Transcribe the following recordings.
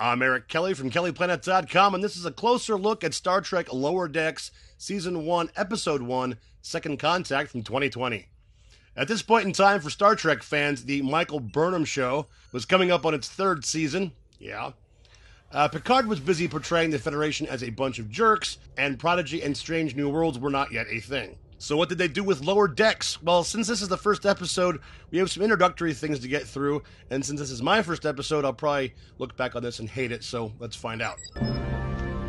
I'm Eric Kelly from KellyPlanet.com, and this is a closer look at Star Trek Lower Decks Season 1, Episode 1, Second Contact from 2020. At this point in time, for Star Trek fans, the Michael Burnham show was coming up on its third season. Yeah. Uh, Picard was busy portraying the Federation as a bunch of jerks, and Prodigy and Strange New Worlds were not yet a thing. So, what did they do with Lower Decks? Well, since this is the first episode, we have some introductory things to get through, and since this is my first episode, I'll probably look back on this and hate it, so let's find out.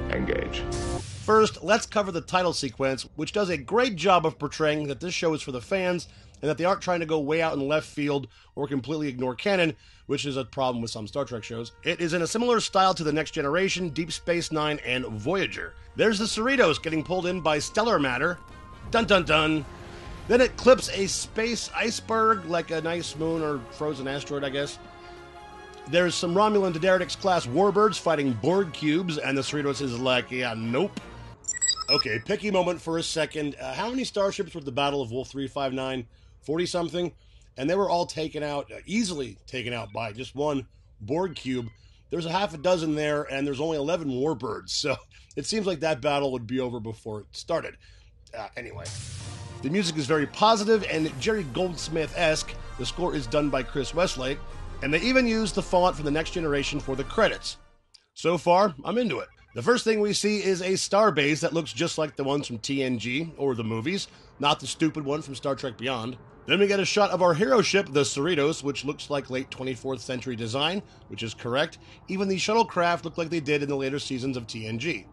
Engage. First, let's cover the title sequence, which does a great job of portraying that this show is for the fans and that they aren't trying to go way out in left field or completely ignore canon, which is a problem with some Star Trek shows. It is in a similar style to The Next Generation, Deep Space Nine, and Voyager. There's the Cerritos getting pulled in by stellar matter, Dun dun dun. Then it clips a space iceberg like a nice moon or frozen asteroid, I guess. There's some Romulan D'deridex class warbirds fighting Borg cubes, and the Cerritos is like, yeah, nope. Okay, picky moment for a second. Uh, how many starships were the Battle of Wolf 359? 40 something? And they were all taken out, uh, easily taken out by just one Borg cube. There's a half a dozen there, and there's only 11 warbirds, so it seems like that battle would be over before it started. Uh, anyway, the music is very positive and Jerry Goldsmith esque. The score is done by Chris Westlake, and they even use the font from the next generation for the credits. So far, I'm into it. The first thing we see is a starbase that looks just like the ones from TNG or the movies, not the stupid one from Star Trek Beyond. Then we get a shot of our hero ship, the Cerritos, which looks like late 24th century design, which is correct. Even the shuttlecraft look like they did in the later seasons of TNG.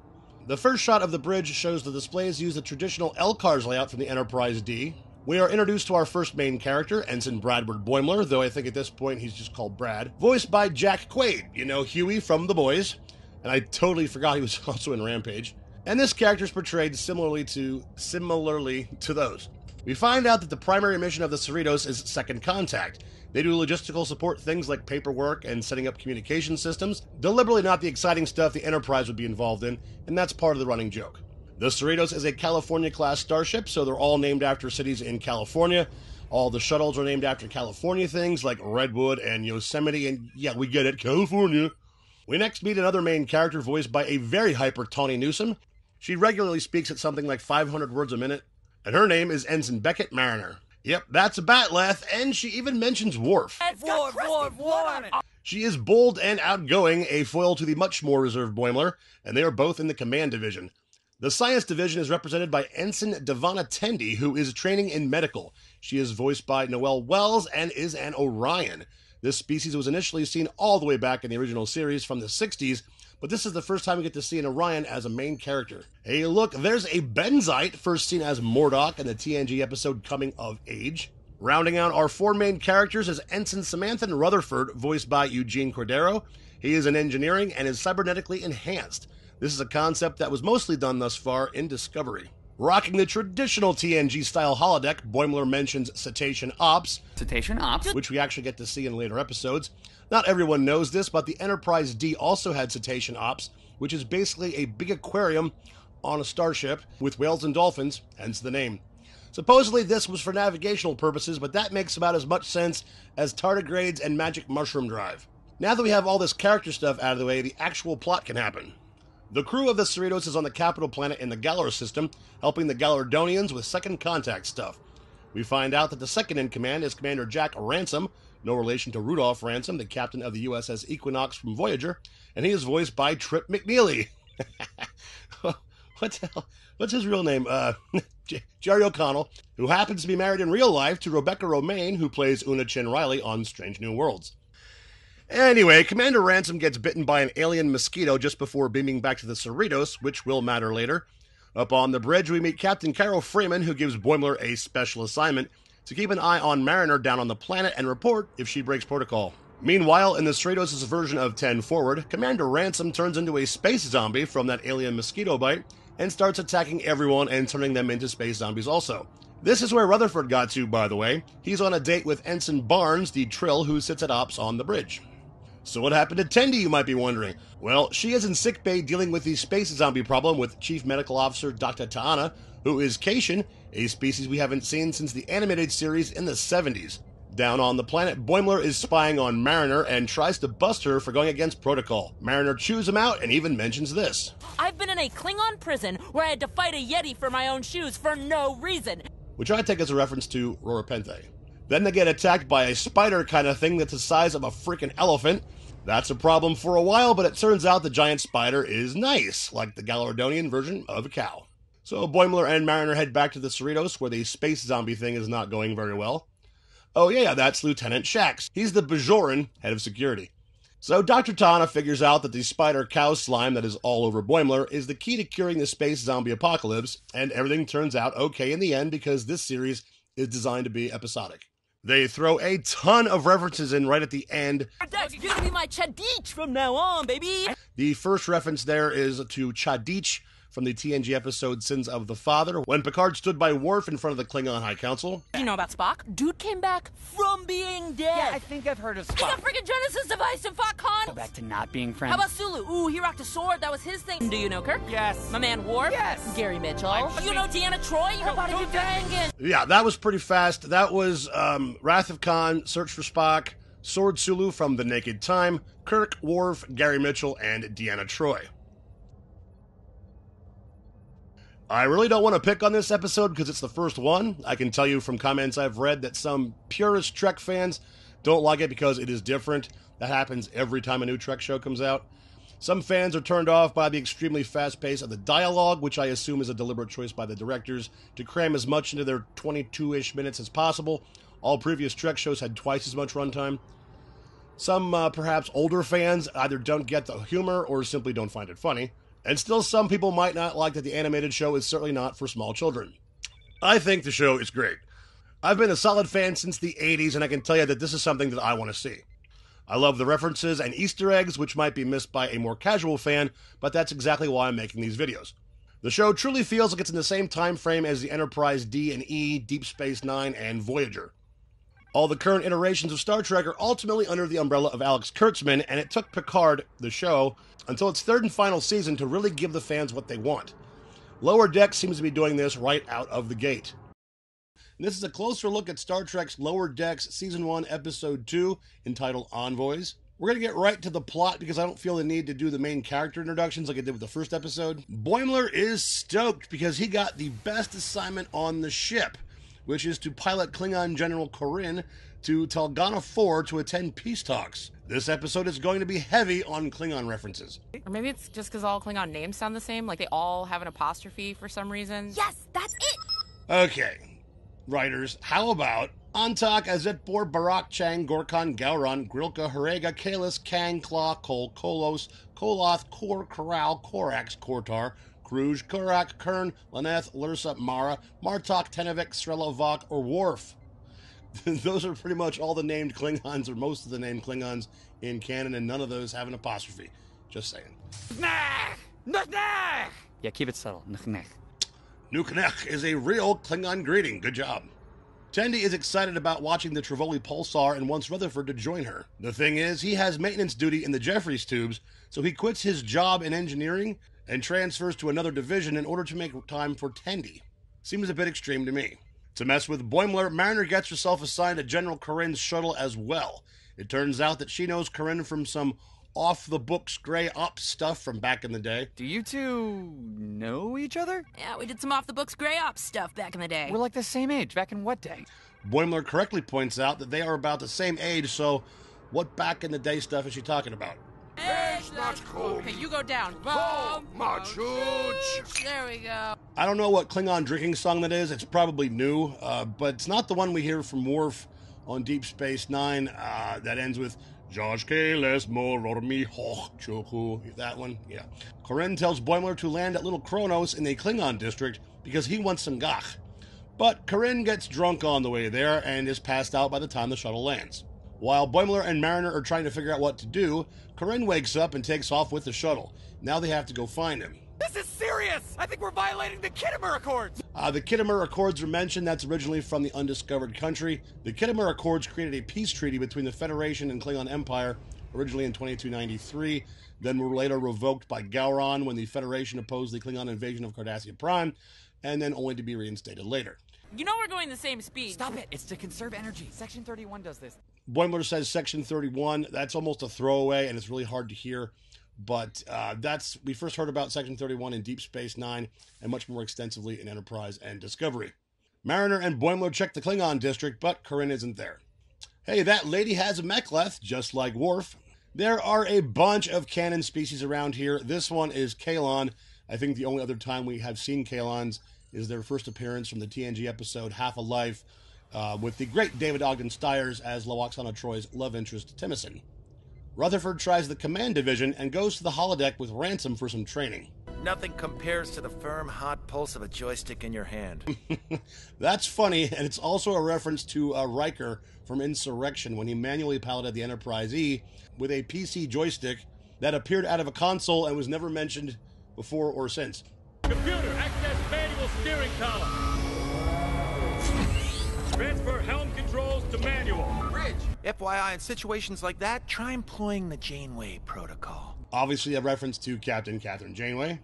The first shot of the bridge shows the displays use the traditional LCARS layout from the Enterprise D. We are introduced to our first main character, Ensign Bradward Boimler, though I think at this point he's just called Brad, voiced by Jack Quaid, you know, Huey from The Boys. And I totally forgot he was also in Rampage. And this character is portrayed similarly to similarly to those. We find out that the primary mission of the Cerritos is Second Contact, they do logistical support things like paperwork and setting up communication systems, deliberately not the exciting stuff the Enterprise would be involved in, and that's part of the running joke. The Cerritos is a California class starship, so they're all named after cities in California. All the shuttles are named after California things like Redwood and Yosemite, and yeah, we get it, California. We next meet another main character voiced by a very hyper Tawny Newsome. She regularly speaks at something like 500 words a minute, and her name is Ensign Beckett Mariner. Yep, that's a bat'leth, and she even mentions Worf. Worf, Worf, Worf. She is bold and outgoing, a foil to the much more reserved Boimler, and they are both in the command division. The science division is represented by Ensign D'Vana Tendi, who is training in medical. She is voiced by Noelle Wells and is an Orion. This species was initially seen all the way back in the original series from the 60s, but this is the first time we get to see an Orion as a main character. Hey, look, there's a Benzite, first seen as Mordock in the TNG episode Coming of Age. Rounding out our four main characters is Ensign Samantha Rutherford, voiced by Eugene Cordero. He is in engineering and is cybernetically enhanced. This is a concept that was mostly done thus far in Discovery. Rocking the traditional TNG style holodeck, Boimler mentions Cetacean Ops. Cetacean Ops? Which we actually get to see in later episodes. Not everyone knows this, but the Enterprise D also had Cetacean Ops, which is basically a big aquarium on a starship with whales and dolphins, hence the name. Supposedly, this was for navigational purposes, but that makes about as much sense as tardigrades and magic mushroom drive. Now that we have all this character stuff out of the way, the actual plot can happen. The crew of the Cerritos is on the capital planet in the Galar system, helping the Galardonians with second contact stuff. We find out that the second in command is Commander Jack Ransom, no relation to Rudolph Ransom, the captain of the USS Equinox from Voyager, and he is voiced by Trip McNeely. what the hell? What's his real name? Uh, Jerry O'Connell, who happens to be married in real life to Rebecca Romijn, who plays Una Chin Riley on Strange New Worlds. Anyway, Commander Ransom gets bitten by an alien mosquito just before beaming back to the Cerritos, which will matter later. Up on the bridge, we meet Captain Carol Freeman, who gives Boimler a special assignment to keep an eye on Mariner down on the planet and report if she breaks protocol. Meanwhile, in the Cerritos' version of 10 Forward, Commander Ransom turns into a space zombie from that alien mosquito bite and starts attacking everyone and turning them into space zombies also. This is where Rutherford got to, by the way. He's on a date with Ensign Barnes, the Trill who sits at ops on the bridge. So what happened to Tendi, you might be wondering? Well, she is in sickbay dealing with the space zombie problem with Chief Medical Officer Dr. T'Ana, who is Caitian, a species we haven't seen since the animated series in the 70s. Down on the planet, Boimler is spying on Mariner and tries to bust her for going against protocol. Mariner chews him out and even mentions this. I've been in a Klingon prison where I had to fight a Yeti for my own shoes for no reason. Which I take as a reference to Rura Penthe. Then they get attacked by a spider kind of thing that's the size of a freaking elephant. That's a problem for a while, but it turns out the giant spider is nice, like the Galardonian version of a cow. So Boimler and Mariner head back to the Cerritos, where the space zombie thing is not going very well. Oh yeah, that's Lieutenant Shax. He's the Bajoran head of security. So Dr. T'Ana figures out that the spider cow slime that is all over Boimler is the key to curing the space zombie apocalypse, and everything turns out okay in the end because this series is designed to be episodic. They throw a ton of references in right at the end. You're gonna be my Chadich from now on, baby. The first reference there is to Chadich from the TNG episode Sins of the Father, when Picard stood by Worf in front of the Klingon High Council. You know about Spock? Dude came back from being dead. Yeah, I think I've heard of He's a Spock. freaking Genesis device in FotCon. Go back to not being friends. How about Sulu? Ooh, he rocked a sword. That was his thing. Do you know Kirk? Yes. My man Worf? Yes. Gary Mitchell? I'm- you know Deanna Troi? Her body don't be banging. Yeah, that was pretty fast. That was um, Wrath of Khan, Search for Spock, Sword Sulu from The Naked Time, Kirk, Worf, Gary Mitchell, and Deanna Troi. I really don't want to pick on this episode because it's the first one. I can tell you from comments I've read that some purist Trek fans don't like it because it is different. That happens every time a new Trek show comes out. Some fans are turned off by the extremely fast pace of the dialogue, which I assume is a deliberate choice by the directors to cram as much into their 22 ish minutes as possible. All previous Trek shows had twice as much runtime. Some, uh, perhaps older fans, either don't get the humor or simply don't find it funny. And still, some people might not like that the animated show is certainly not for small children. I think the show is great. I've been a solid fan since the 80s, and I can tell you that this is something that I want to see. I love the references and Easter eggs, which might be missed by a more casual fan, but that's exactly why I'm making these videos. The show truly feels like it's in the same time frame as the Enterprise D and E, Deep Space Nine, and Voyager. All the current iterations of Star Trek are ultimately under the umbrella of Alex Kurtzman, and it took Picard, the show, until its third and final season to really give the fans what they want. Lower Deck seems to be doing this right out of the gate. And this is a closer look at Star Trek's Lower Decks Season 1, Episode 2, entitled Envoys. We're going to get right to the plot because I don't feel the need to do the main character introductions like I did with the first episode. Boimler is stoked because he got the best assignment on the ship, which is to pilot Klingon General K'orin to Tulgana 4 to attend peace talks. This episode is going to be heavy on Klingon references. Or maybe it's just because all Klingon names sound the same. Like they all have an apostrophe for some reason. Yes, that's it. Okay, writers, how about Antak, Azetbur, Barak, Chang, Gorkon, Gowron, Grilka, Harega, Kalis, Kang, Claw, Kol, Kolos, Koloth, Kor, Koral, Korax, Kortar, Kruj, Kurak, Kurn, Laneth, Lursa, Mara, Martok, Tenevik, Srelovok, or Worf. those are pretty much all the named Klingons, or most of the named Klingons in canon, and none of those have an apostrophe. Just saying. Yeah, keep it subtle. nuqneH is a real Klingon greeting. Good job. Tendi is excited about watching the Trivoli Pulsar and wants Rutherford to join her. The thing is, he has maintenance duty in the Jefferies tubes, so he quits his job in engineering and transfers to another division in order to make time for Tendi. Seems a bit extreme to me. To mess with Boimler, Mariner gets herself assigned to General K'orin's shuttle as well. It turns out that she knows K'orin from some off the books gray ops stuff from back in the day. Do you two know each other? Yeah, we did some off the books gray ops stuff back in the day. We're like the same age. Back in what day? Boimler correctly points out that they are about the same age, so what back in the day stuff is she talking about? Okay, you go down. There we go. I don't know what Klingon drinking song that is. It's probably new, uh, but it's not the one we hear from Worf on Deep Space Nine uh, that ends with Josh K. Kales Morormi Hoch Choku. That one, yeah. K'orin tells Boimler to land at Little Kronos in the Klingon district because he wants some gagh. But K'orin gets drunk on the way there and is passed out by the time the shuttle lands. While Boimler and Mariner are trying to figure out what to do, K'orin wakes up and takes off with the shuttle. Now they have to go find him. This is serious! I think we're violating the Khitomer Accords! Uh, the Khitomer Accords are mentioned. That's originally from the Undiscovered Country. The Khitomer Accords created a peace treaty between the Federation and Klingon Empire, originally in 2293, then were later revoked by Gowron when the Federation opposed the Klingon invasion of Cardassia Prime, and then only to be reinstated later. You know we're going the same speed. Stop it! It's to conserve energy. Section 31 does this. Boimler says Section 31. That's almost a throwaway, and it's really hard to hear. But uh, that's we first heard about Section 31 in Deep Space Nine, and much more extensively in Enterprise and Discovery. Mariner and Boimler check the Klingon district, but K'orin isn't there. Hey, that lady has a mek'leth, just like Worf. There are a bunch of canon species around here. This one is Kaelon. I think the only other time we have seen Kaelons is their first appearance from the TNG episode Half a Life, uh, with the great David Ogden Stiers as Lwaxana Troi's love interest, Timicin. Rutherford tries the command division and goes to the holodeck with Ransom for some training. Nothing compares to the firm, hot pulse of a joystick in your hand. That's funny, and it's also a reference to uh, Riker from Insurrection when he manually piloted the Enterprise E with a PC joystick that appeared out of a console and was never mentioned before or since. Computer, access manual steering column. FYI, in situations like that, try employing the Janeway protocol. Obviously, a reference to Captain Kathryn Janeway.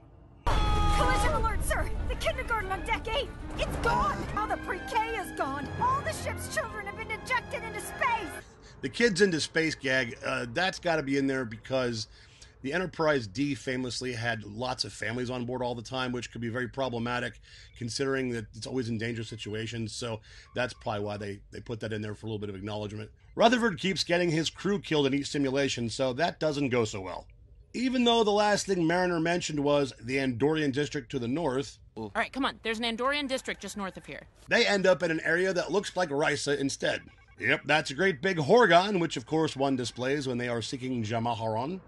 Collision alert, sir! The kindergarten on deck 8! It's gone! All the pre-K is gone! All the ship's children have been ejected into space! The kids into space gag, uh, that's got to be in there because the Enterprise D famously had lots of families on board all the time, which could be very problematic considering that it's always in dangerous situations. So that's probably why they, they put that in there for a little bit of acknowledgement. Rutherford keeps getting his crew killed in each simulation, so that doesn't go so well. Even though the last thing Mariner mentioned was the Andorian district to the north, All right, come on. There's an Andorian district just north of here. they end up in an area that looks like Risa instead. Yep, that's a great big Horga'hn, which of course one displays when they are seeking Jamaharon.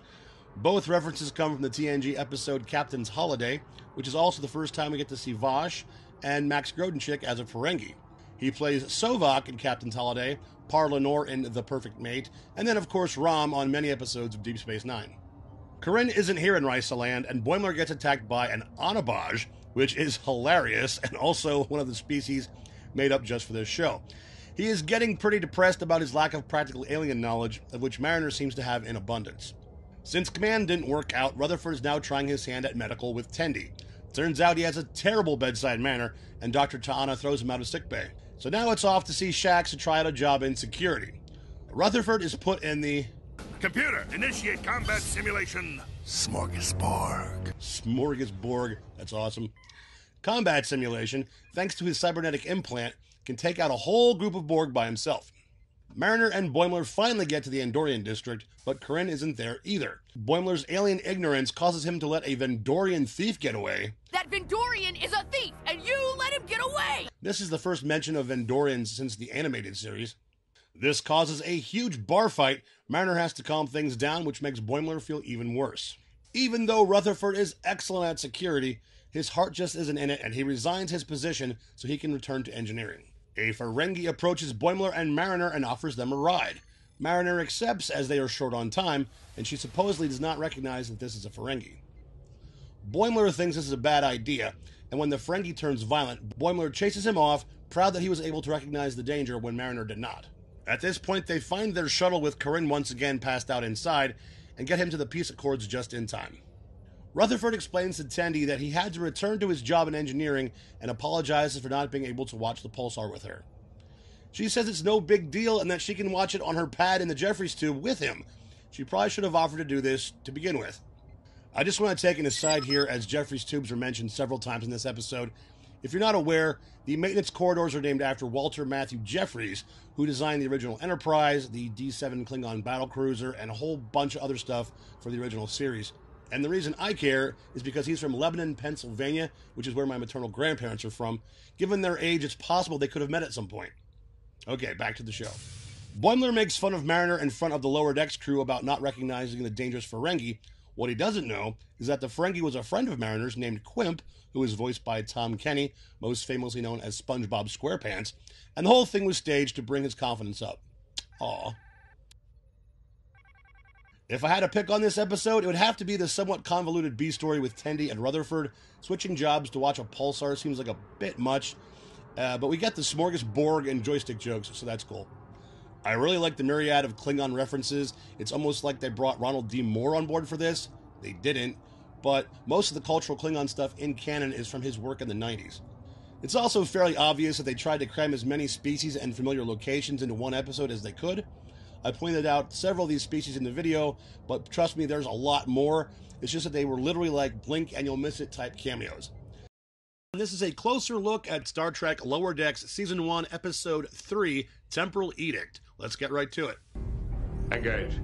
Both references come from the TNG episode Captain's Holiday, which is also the first time we get to see Vash and Max Grodenchik as a Ferengi. He plays Sovok in Captain's Holiday, Par Lenor in The Perfect Mate, and then of course Rom on many episodes of Deep Space Nine. K'orin isn't here in Risa Land, and Boimler gets attacked by an Onabaj, which is hilarious and also one of the species made up just for this show. He is getting pretty depressed about his lack of practical alien knowledge, of which Mariner seems to have in abundance. Since command didn't work out, Rutherford is now trying his hand at medical with Tendi. Turns out he has a terrible bedside manner, and Dr. T'Ana throws him out of sickbay. So now it's off to see Shax to try out a job in security. Rutherford is put in the Computer, initiate combat simulation. Smorgasbord. Smorgasbord. That's awesome. Combat simulation, thanks to his cybernetic implant, can take out a whole group of Borg by himself. Mariner and Boimler finally get to the Andorian district, but Corinne isn't there either. Boimler's alien ignorance causes him to let a Vendorian thief get away. That Vendorian is a thief, and you let him get away! This is the first mention of Vendorians since the animated series. This causes a huge bar fight. Mariner has to calm things down, which makes Boimler feel even worse. Even though Rutherford is excellent at security, his heart just isn't in it, and he resigns his position so he can return to engineering. A Ferengi approaches Boimler and Mariner and offers them a ride. Mariner accepts as they are short on time, and she supposedly does not recognize that this is a Ferengi. Boimler thinks this is a bad idea, and when the Ferengi turns violent, Boimler chases him off, proud that he was able to recognize the danger when Mariner did not. At this point, they find their shuttle with K'orin once again passed out inside and get him to the peace accords just in time. Rutherford explains to Tendi that he had to return to his job in engineering and apologizes for not being able to watch the pulsar with her. She says it's no big deal and that she can watch it on her pad in the Jefferies tube with him. She probably should have offered to do this to begin with. I just want to take an aside here as Jefferies tubes are mentioned several times in this episode. If you're not aware, the maintenance corridors are named after Walter Matthew Jefferies, who designed the original Enterprise, the D 7 Klingon battle cruiser, and a whole bunch of other stuff for the original series. And the reason I care is because he's from Lebanon, Pennsylvania, which is where my maternal grandparents are from. Given their age, it's possible they could have met at some point. Okay, back to the show. Boimler makes fun of Mariner in front of the lower decks crew about not recognizing the dangerous Ferengi. What he doesn't know is that the Ferengi was a friend of Mariner's named Quimp, who is voiced by Tom Kenny, most famously known as SpongeBob SquarePants, and the whole thing was staged to bring his confidence up. Aw. If I had to pick on this episode, it would have to be the somewhat convoluted B story with Tendi and Rutherford. Switching jobs to watch a pulsar seems like a bit much, uh, but we get the smorgasbord and joystick jokes, so that's cool. I really like the myriad of Klingon references. It's almost like they brought Ronald D. Moore on board for this. They didn't, but most of the cultural Klingon stuff in canon is from his work in the 90s. It's also fairly obvious that they tried to cram as many species and familiar locations into one episode as they could. I pointed out several of these species in the video, but trust me, there's a lot more. It's just that they were literally like blink and you'll miss it type cameos. And this is a closer look at Star Trek Lower Decks Season 1, Episode 3 Temporal Edict. Let's get right to it. Engage.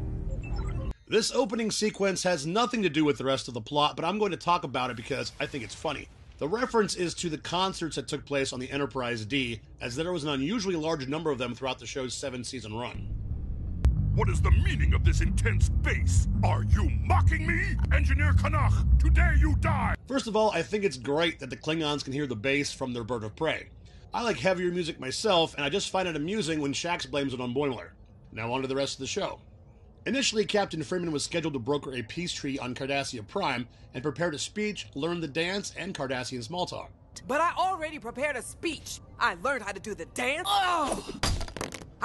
This opening sequence has nothing to do with the rest of the plot, but I'm going to talk about it because I think it's funny. The reference is to the concerts that took place on the Enterprise D, as there was an unusually large number of them throughout the show's seven season run. What is the meaning of this intense bass? Are you mocking me? Engineer Kanach, today you die! First of all, I think it's great that the Klingons can hear the bass from their bird of prey. I like heavier music myself, and I just find it amusing when Shax blames it on Boimler. Now on to the rest of the show. Initially, Captain Freeman was scheduled to broker a peace treaty on Cardassia Prime and prepared a speech, learn the dance, and Cardassian small talk. But I already prepared a speech. I learned how to do the dance. Oh!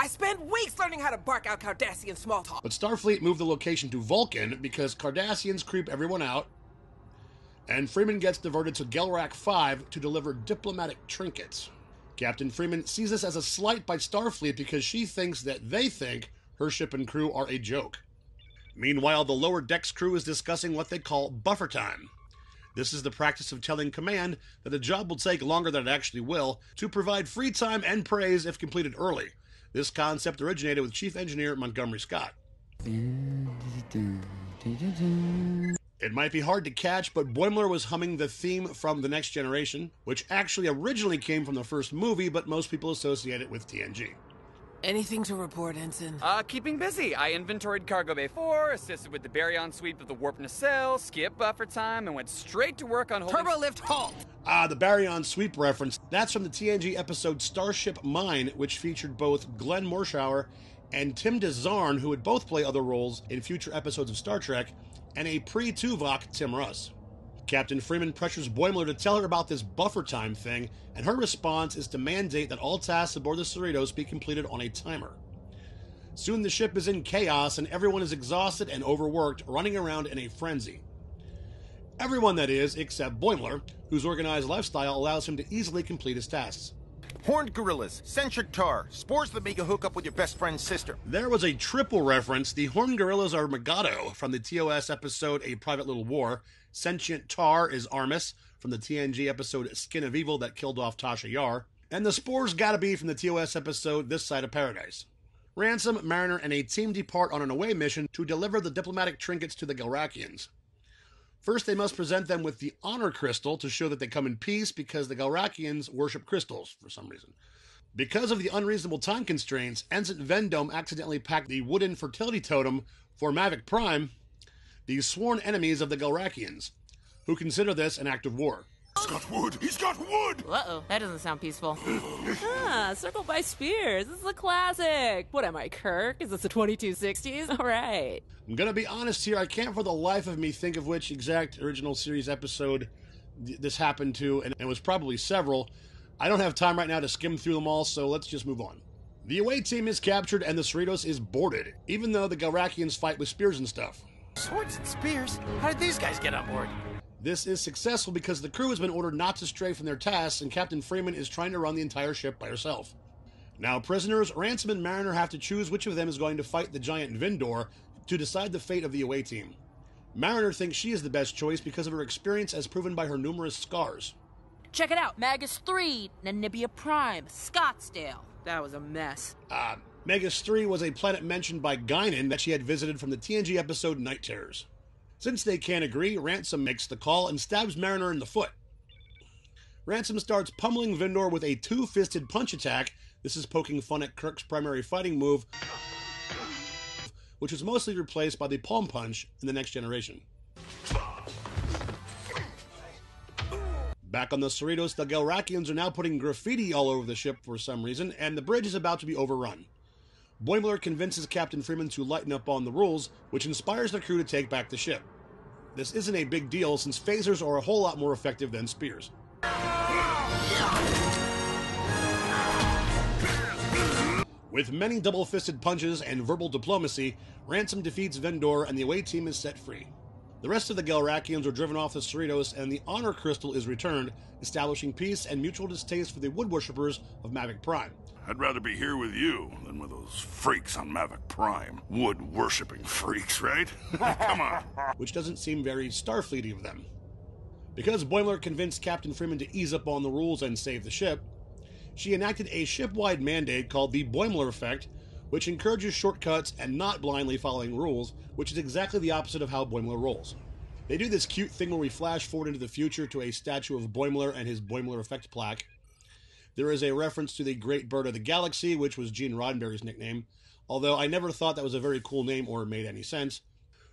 I spent weeks learning how to bark out Cardassian small talk. But Starfleet moved the location to Vulcan because Cardassians creep everyone out, and Freeman gets diverted to Gelrak 5 to deliver diplomatic trinkets. Captain Freeman sees this as a slight by Starfleet because she thinks that they think her ship and crew are a joke. Meanwhile, the lower decks crew is discussing what they call buffer time. This is the practice of telling command that the job will take longer than it actually will to provide free time and praise if completed early. This concept originated with Chief Engineer Montgomery Scott. It might be hard to catch, but Boimler was humming the theme from The Next Generation, which actually originally came from the first movie, but most people associate it with TNG. Anything to report, Ensign? Uh, keeping busy. I inventoried Cargo Bay 4, assisted with the baryon sweep of the warp nacelle, skipped buffer time, and went straight to work on holding... Turbo lift halt! Ah, the Baryon sweep reference. That's from the TNG episode Starship Mine, which featured both Glenn Morshower and Tim DeZarn, who would both play other roles in future episodes of Star Trek, and a pre Tuvok Tim Russ. Captain Freeman pressures Boimler to tell her about this buffer time thing, and her response is to mandate that all tasks aboard the Cerritos be completed on a timer. Soon the ship is in chaos and everyone is exhausted and overworked, running around in a frenzy. Everyone, that is, except Boimler, whose organized lifestyle allows him to easily complete his tasks. Horned gorillas, centric tar, spores that make you hook up with your best friend's sister. There was a triple reference. The Horned Gorillas are Mugato from the TOS episode A Private Little War. Sentient Tar is Armus from the TNG episode Skin of Evil that killed off Tasha Yar. And the Spores gotta be from the TOS episode This Side of Paradise. Ransom, Mariner, and a team depart on an away mission to deliver the diplomatic trinkets to the Galrakians. First, they must present them with the Honor Crystal to show that they come in peace because the Galrakians worship crystals for some reason. Because of the unreasonable time constraints, Ensign Vendome accidentally packed the wooden fertility totem for Mavic Prime, the sworn enemies of the Galrakians, who consider this an act of war. He's got wood! He's got wood! Uh oh, that doesn't sound peaceful. Ah, Circle by Spears. This is a classic. What am I, Kirk? Is this the 2260s? All right. I'm gonna be honest here, I can't for the life of me think of which exact original series episode th- this happened to, and it was probably several. I don't have time right now to skim through them all, so let's just move on. The away team is captured and the Cerritos is boarded, even though the Galrakians fight with spears and stuff. Swords and spears? How did these guys get on board? This is successful because the crew has been ordered not to stray from their tasks, and Captain Freeman is trying to run the entire ship by herself. Now, prisoners, Ransom and Mariner have to choose which of them is going to fight the giant Vindor to decide the fate of the away team. Mariner thinks she is the best choice because of her experience as proven by her numerous scars. Check it out. Magus 3, Nanibia Prime, Scottsdale. That was a mess. Uh, Megas 3 was a planet mentioned by Guinan that she had visited from the TNG episode Night Terrors. Since they can't agree, Ransom makes the call and stabs Mariner in the foot. Ransom starts pummeling Vindor with a two fisted punch attack. This is poking fun at Kirk's primary fighting move, which was mostly replaced by the palm punch in the next generation. Back on the Cerritos, the Galrakians are now putting graffiti all over the ship for some reason, and the bridge is about to be overrun. Boimler convinces Captain Freeman to lighten up on the rules, which inspires the crew to take back the ship. This isn't a big deal since phasers are a whole lot more effective than spears. With many double fisted punches and verbal diplomacy, Ransom defeats Vendor and the away team is set free. The rest of the Galrakians are driven off the Cerritos, and the Honor Crystal is returned, establishing peace and mutual distaste for the wood worshippers of Mavic Prime. I'd rather be here with you than with those freaks on Mavic Prime. Wood worshipping freaks, right? Come on. Which doesn't seem very Starfleety of them. Because Boimler convinced Captain Freeman to ease up on the rules and save the ship, she enacted a ship wide mandate called the Boimler Effect, which encourages shortcuts and not blindly following rules, which is exactly the opposite of how Boimler rolls. They do this cute thing where we flash forward into the future to a statue of Boimler and his Boimler Effect plaque. There is a reference to the Great Bird of the Galaxy, which was Gene Roddenberry's nickname, although I never thought that was a very cool name or made any sense.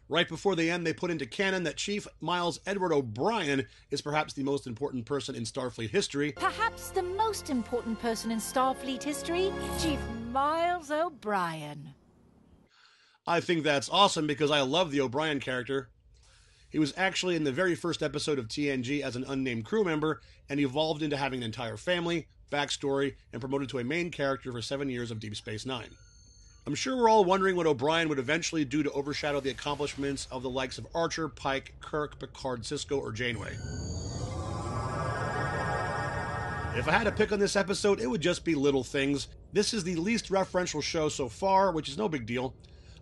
Right before the end, they put into canon that Chief Miles Edward O'Brien is perhaps the most important person in Starfleet history. Perhaps the most important person in Starfleet history, Chief Miles O'Brien. I think that's awesome because I love the O'Brien character. He was actually in the very first episode of TNG as an unnamed crew member and evolved into having an entire family, backstory, and promoted to a main character for seven years of Deep Space Nine. I'm sure we're all wondering what O'Brien would eventually do to overshadow the accomplishments of the likes of Archer, Pike, Kirk, Picard, Sisko, or Janeway. If I had to pick on this episode, it would just be little things. This is the least referential show so far, which is no big deal.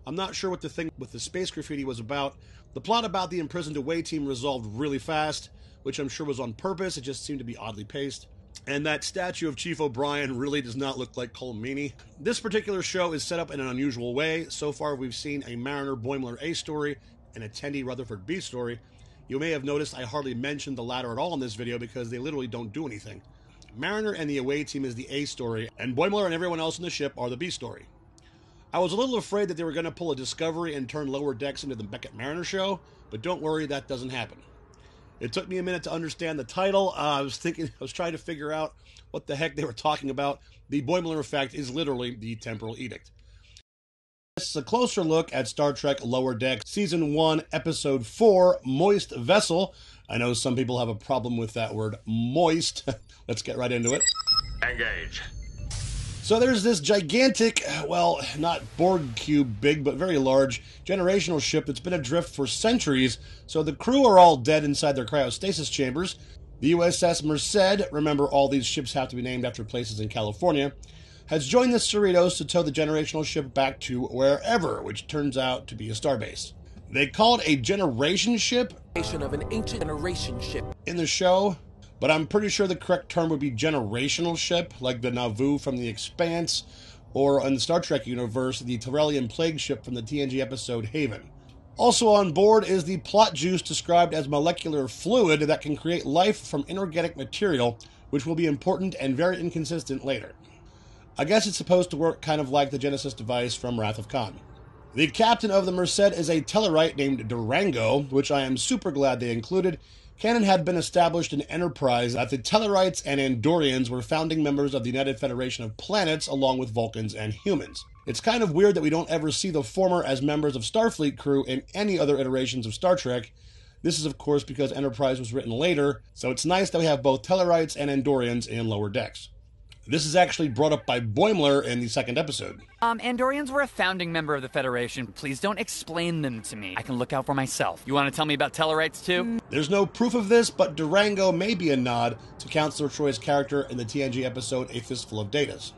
I'm not sure what the thing with the space graffiti was about. The plot about the imprisoned away team resolved really fast, which I'm sure was on purpose. It just seemed to be oddly paced. And that statue of Chief O'Brien really does not look like Colm Meaney. This particular show is set up in an unusual way. So far, we've seen a Mariner Boimler A story and a Tendi Rutherford B story. You may have noticed I hardly mentioned the latter at all in this video because they literally don't do anything. Mariner and the away team is the A story, and Boimler and everyone else in the ship are the B story. I was a little afraid that they were going to pull a Discovery and turn Lower Decks into the Beckett Mariner show, but don't worry, that doesn't happen. It took me a minute to understand the title. Uh, I was thinking, I was trying to figure out what the heck they were talking about. The Boimler effect is literally the temporal edict. This is a closer look at Star Trek Lower Decks, Season 1, Episode 4, Moist Vessel. I know some people have a problem with that word, moist. Let's get right into it. Engage. So there's this gigantic, well, not Borg cube big, but very large, generational ship that's been adrift for centuries. So the crew are all dead inside their cryostasis chambers. The USS Merced, remember all these ships have to be named after places in California, has joined the Cerritos to tow the generational ship back to wherever, which turns out to be a starbase. They call it a generation ship Of an ancient generation ship. in the show, but I'm pretty sure the correct term would be generational ship, like the Nauvoo from The Expanse, or in the Star Trek universe, the Tarellian plague ship from the TNG episode Haven. Also on board is the plot juice described as molecular fluid that can create life from inorganic material, which will be important and very inconsistent later. I guess it's supposed to work kind of like the Genesis device from Wrath of Khan. The captain of the Merced is a Tellarite named Durango, which I am super glad they included. Canon had been established in Enterprise that the Tellarites and Andorians were founding members of the United Federation of Planets along with Vulcans and humans. It's kind of weird that we don't ever see the former as members of Starfleet crew in any other iterations of Star Trek. This is, of course, because Enterprise was written later, so it's nice that we have both Tellarites and Andorians in lower decks. This is actually brought up by Boimler in the second episode. Um, Andorians were a founding member of the Federation. Please don't explain them to me. I can look out for myself. You want to tell me about Tellarites too? There's no proof of this, but Durango may be a nod to Counselor Troy's character in the TNG episode A Fistful of Datas.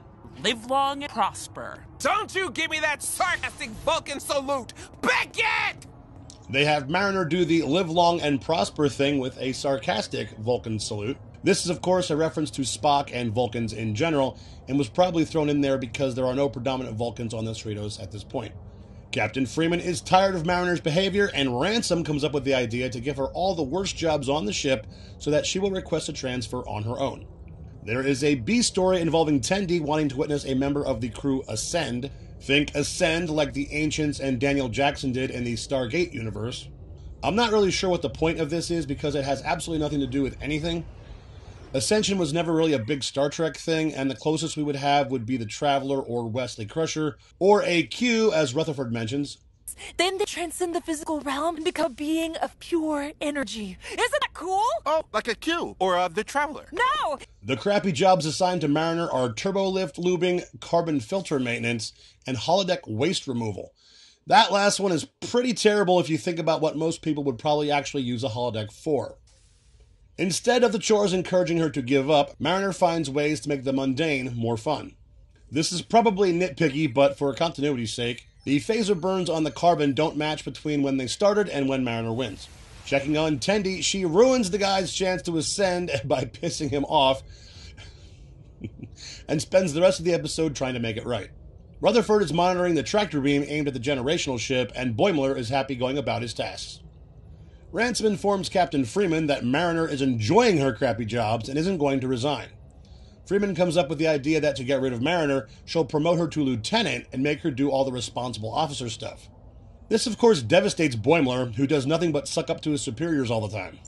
Live long and prosper. Don't you give me that sarcastic Vulcan salute! Beckett! They have Mariner do the live long and prosper thing with a sarcastic Vulcan salute. This is, of course, a reference to Spock and Vulcans in general, and was probably thrown in there because there are no predominant Vulcans on the Cerritos at this point. Captain Freeman is tired of Mariner's behavior, and Ransom comes up with the idea to give her all the worst jobs on the ship so that she will request a transfer on her own. There is a B story involving Tendi wanting to witness a member of the crew ascend. Think ascend like the Ancients and Daniel Jackson did in the Stargate universe. I'm not really sure what the point of this is because it has absolutely nothing to do with anything. Ascension was never really a big Star Trek thing, and the closest we would have would be the Traveler or Wesley Crusher, or AQ, as Rutherford mentions. Then they transcend the physical realm and become a being of pure energy. Isn't that cool? Oh, like a Q or uh, the Traveler. No! The crappy jobs assigned to Mariner are turbo lift lubing, carbon filter maintenance, and holodeck waste removal. That last one is pretty terrible if you think about what most people would probably actually use a holodeck for. Instead of the chores encouraging her to give up, Mariner finds ways to make the mundane more fun. This is probably nitpicky, but for continuity's sake, the phaser burns on the carbon don't match between when they started and when Mariner wins. Checking on Tendi, she ruins the guy's chance to ascend by pissing him off and spends the rest of the episode trying to make it right. Rutherford is monitoring the tractor beam aimed at the generational ship, and Boimler is happy going about his tasks. Ransom informs Captain Freeman that Mariner is enjoying her crappy jobs and isn't going to resign. Freeman comes up with the idea that to get rid of Mariner, she'll promote her to lieutenant and make her do all the responsible officer stuff. This, of course, devastates Boimler, who does nothing but suck up to his superiors all the time.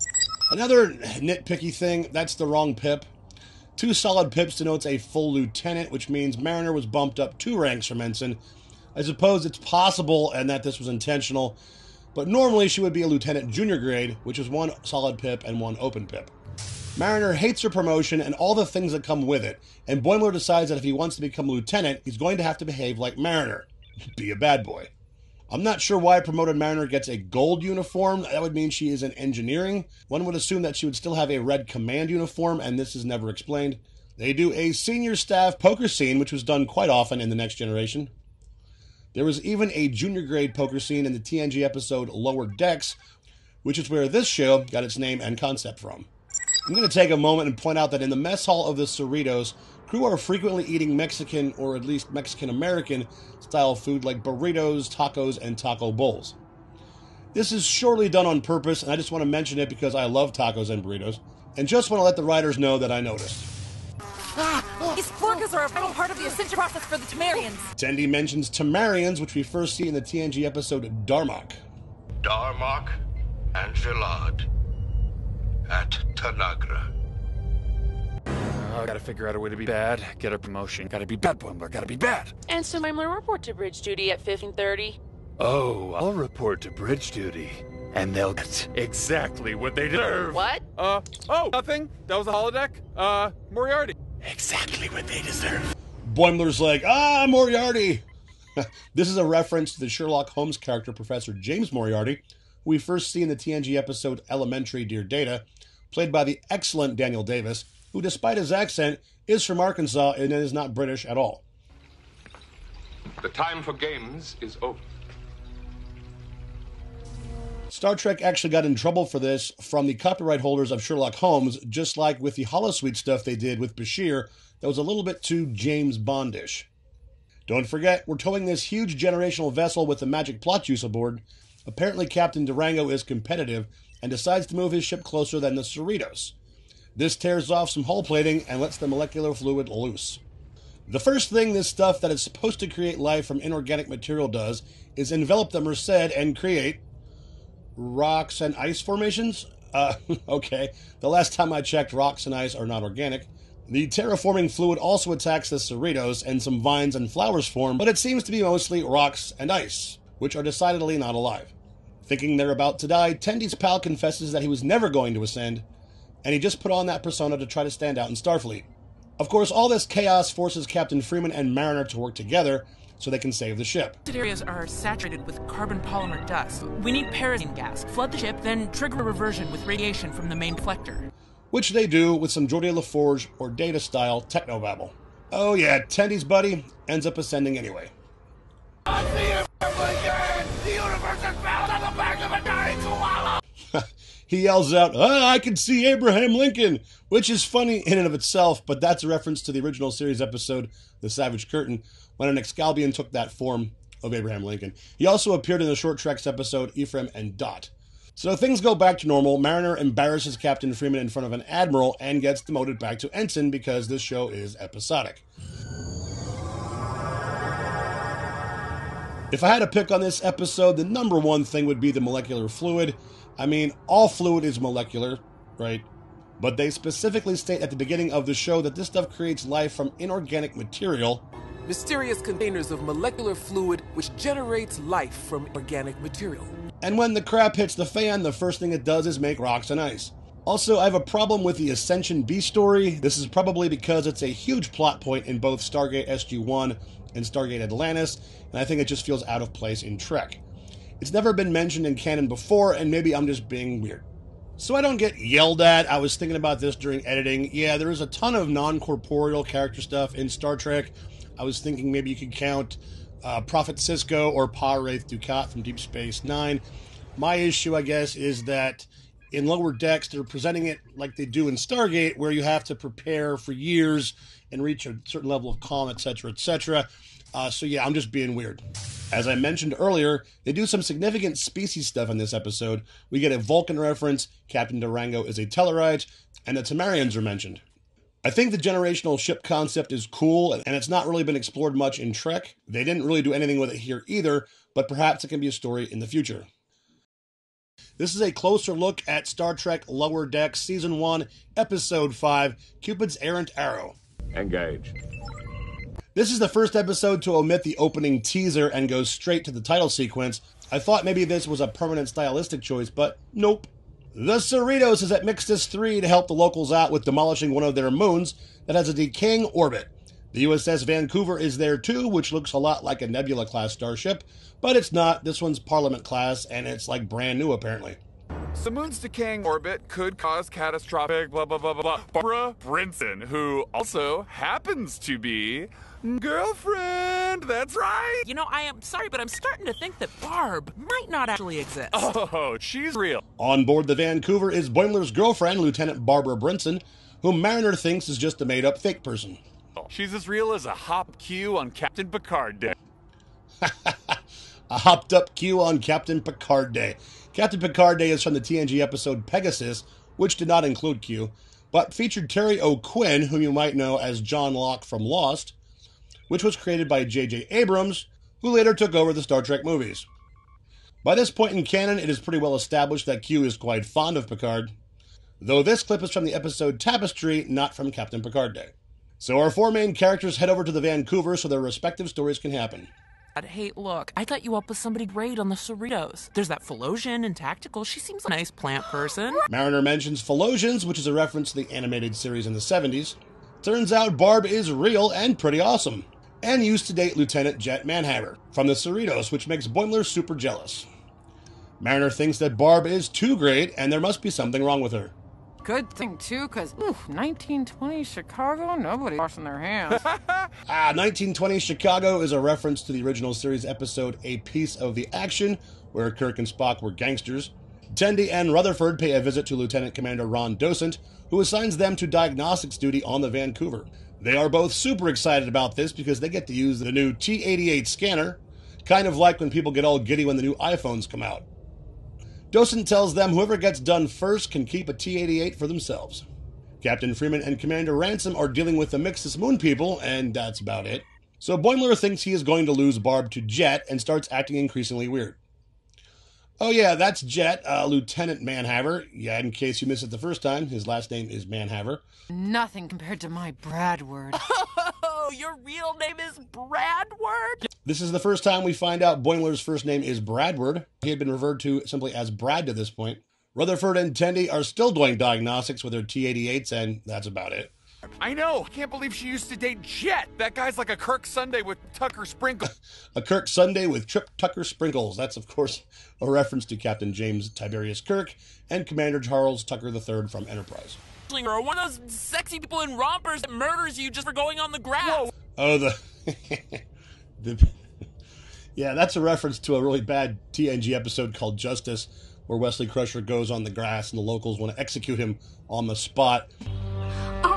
Another nitpicky thing that's the wrong pip. Two solid pips denotes a full lieutenant, which means Mariner was bumped up two ranks from ensign. I suppose it's possible and that this was intentional, but normally she would be a lieutenant junior grade, which is one solid pip and one open pip. Mariner hates her promotion and all the things that come with it, and Boimler decides that if he wants to become a lieutenant, he's going to have to behave like Mariner. Be a bad boy. I'm not sure why promoted Mariner gets a gold uniform. That would mean she is in engineering. One would assume that she would still have a red command uniform, and this is never explained. They do a senior staff poker scene, which was done quite often in The Next Generation. There was even a junior grade poker scene in the TNG episode Lower Decks, which is where this show got its name and concept from. I'm going to take a moment and point out that in the mess hall of the Cerritos, crew are frequently eating Mexican or at least Mexican American style food like burritos, tacos, and taco bowls. This is surely done on purpose, and I just want to mention it because I love tacos and burritos, and just want to let the writers know that I noticed. Ah, these Florkas are a vital part of the ascension process for the Tamarians. Tendi mentions Tamarians, which we first see in the TNG episode Darmok. Darmok and Vilad at Tanagra. Oh, gotta figure out a way to be bad, get a promotion. Gotta be bad, Boimler, gotta be bad. And so Boimler report to bridge duty at 1530. Oh, I'll report to bridge duty. And they'll get exactly what they deserve. What? Uh, oh, nothing. That was a holodeck. Uh, Moriarty. Exactly what they deserve. Boimler's like, ah, Moriarty! this is a reference to the Sherlock Holmes character, Professor James Moriarty, who we first see in the TNG episode Elementary Dear Data, played by the excellent Daniel Davis, who, despite his accent, is from Arkansas and is not British at all. The time for games is over. Star Trek actually got in trouble for this from the copyright holders of Sherlock Holmes, just like with the Holosuite stuff they did with Bashir, that was a little bit too James Bondish. Don't forget, we're towing this huge generational vessel with the magic plot juice aboard. Apparently, Captain Durango is competitive and decides to move his ship closer than the Cerritos. This tears off some hull plating and lets the molecular fluid loose. The first thing this stuff that is supposed to create life from inorganic material does is envelop the Merced and create rocks and ice formations? Uh, okay. The last time I checked, rocks and ice are not organic. The terraforming fluid also attacks the Cerritos, and some vines and flowers form, but it seems to be mostly rocks and ice, which are decidedly not alive. Thinking they're about to die, Tendi's pal confesses that he was never going to ascend, and he just put on that persona to try to stand out in Starfleet. Of course, all this chaos forces Captain Freeman and Mariner to work together so they can save the ship. areas are saturated with carbon polymer dust. We need paraffin gas. Flood the ship, then trigger a reversion with radiation from the main deflector. Which they do with some Geordi LaForge or Data style techno technobabble. Oh yeah, Tendi's buddy ends up ascending anyway. he yells out, oh, I can see Abraham Lincoln, which is funny in and of itself, but that's a reference to the original series episode, The Savage Curtain, when an Excalbian took that form of Abraham Lincoln. He also appeared in the Short Treks episode Ephraim and Dot. So things go back to normal. Mariner embarrasses Captain Freeman in front of an admiral and gets demoted back to ensign because this show is episodic. If I had to pick on this episode, the number one thing would be the molecular fluid. I mean, all fluid is molecular, right? But they specifically state at the beginning of the show that this stuff creates life from inorganic material. Mysterious containers of molecular fluid which generates life from organic material. And when the crap hits the fan, the first thing it does is make rocks and ice. Also, I have a problem with the Ascension B story. This is probably because it's a huge plot point in both Stargate SG 1 and Stargate Atlantis, and I think it just feels out of place in Trek. It's never been mentioned in canon before, and maybe I'm just being weird. So I don't get yelled at. I was thinking about this during editing. Yeah, there is a ton of non corporeal character stuff in Star Trek. I was thinking maybe you could count uh, Prophet Sisko or Pah-wraith Dukat from Deep Space Nine. My issue, I guess, is that in lower decks they're presenting it like they do in Stargate, where you have to prepare for years and reach a certain level of calm, etc., etc. Uh, so yeah, I'm just being weird. As I mentioned earlier, they do some significant species stuff in this episode. We get a Vulcan reference, Captain Durango is a Tellarite, and the Tamarians are mentioned. I think the generational ship concept is cool, and it's not really been explored much in Trek. They didn't really do anything with it here either, but perhaps it can be a story in the future. This is a closer look at Star Trek Lower Decks Season 1, Episode 5 Cupid's Errant Arrow. Engage. This is the first episode to omit the opening teaser and go straight to the title sequence. I thought maybe this was a permanent stylistic choice, but nope. The Cerritos is at Mixtus 3 to help the locals out with demolishing one of their moons that has a decaying orbit. The USS Vancouver is there too, which looks a lot like a Nebula class starship, but it's not. This one's Parliament class, and it's like brand new apparently. The moon's decaying orbit could cause catastrophic blah blah blah blah blah. Barbara Brinson, who also happens to be girlfriend. That's right. You know, I am sorry, but I'm starting to think that Barb might not actually exist. Oh, she's real. On board the Vancouver is Boimler's girlfriend, Lieutenant Barbara Brinson, whom Mariner thinks is just a made up fake person. Oh, she's as real as a hop Q on Captain Picard Day. a hopped up Q on Captain Picard Day. Captain Picard Day is from the TNG episode Pegasus, which did not include Q, but featured Terry O'Quinn, whom you might know as John Locke from Lost, which was created by J.J. Abrams, who later took over the Star Trek movies. By this point in canon, it is pretty well established that Q is quite fond of Picard, though this clip is from the episode Tapestry, not from Captain Picard Day. So our four main characters head over to the Vancouver so their respective stories can happen. Hey, look, I thought you up with somebody great on the Cerritos. There's that Phylosian and Tactical. She seems a nice plant person. Mariner mentions Phylosians, which is a reference to the animated series in the 70s. Turns out Barb is real and pretty awesome. And used to date Lieutenant Jet Manhaver from the Cerritos, which makes Boimler super jealous. Mariner thinks that Barb is too great and there must be something wrong with her. Good thing, too, because, 1920 Chicago, nobody washing their hands. ah, 1920 Chicago is a reference to the original series episode A Piece of the Action, where Kirk and Spock were gangsters. Tendi and Rutherford pay a visit to Lieutenant Commander Ron Docent, who assigns them to diagnostics duty on the Vancouver. They are both super excited about this because they get to use the new T 88 scanner, kind of like when people get all giddy when the new iPhones come out. Docent tells them whoever gets done first can keep a T 88 for themselves. Captain Freeman and Commander Ransom are dealing with the Mixtus Moon people, and that's about it. So Boimler thinks he is going to lose Barb to Jet and starts acting increasingly weird. Oh, yeah, that's Jet, uh, Lieutenant Manhaver. Yeah, in case you missed it the first time, his last name is Manhaver. Nothing compared to my Bradward. Oh, your real name is Bradward? This is the first time we find out Boimler's first name is Bradward. He had been referred to simply as Brad to this point. Rutherford and Tendi are still doing diagnostics with their T 88s, and that's about it. I know. I can't believe she used to date Jet. That guy's like a Kirk sundae with Tucker Sprinkle. a Kirk sundae with Trip Tucker Sprinkles. That's, of course, a reference to Captain James Tiberius Kirk and Commander Charles Tucker III from Enterprise. Or one of those sexy people in rompers that murders you just for going on the grass. Oh, the. the yeah, that's a reference to a really bad TNG episode called Justice, where Wesley Crusher goes on the grass and the locals want to execute him on the spot. Oh no!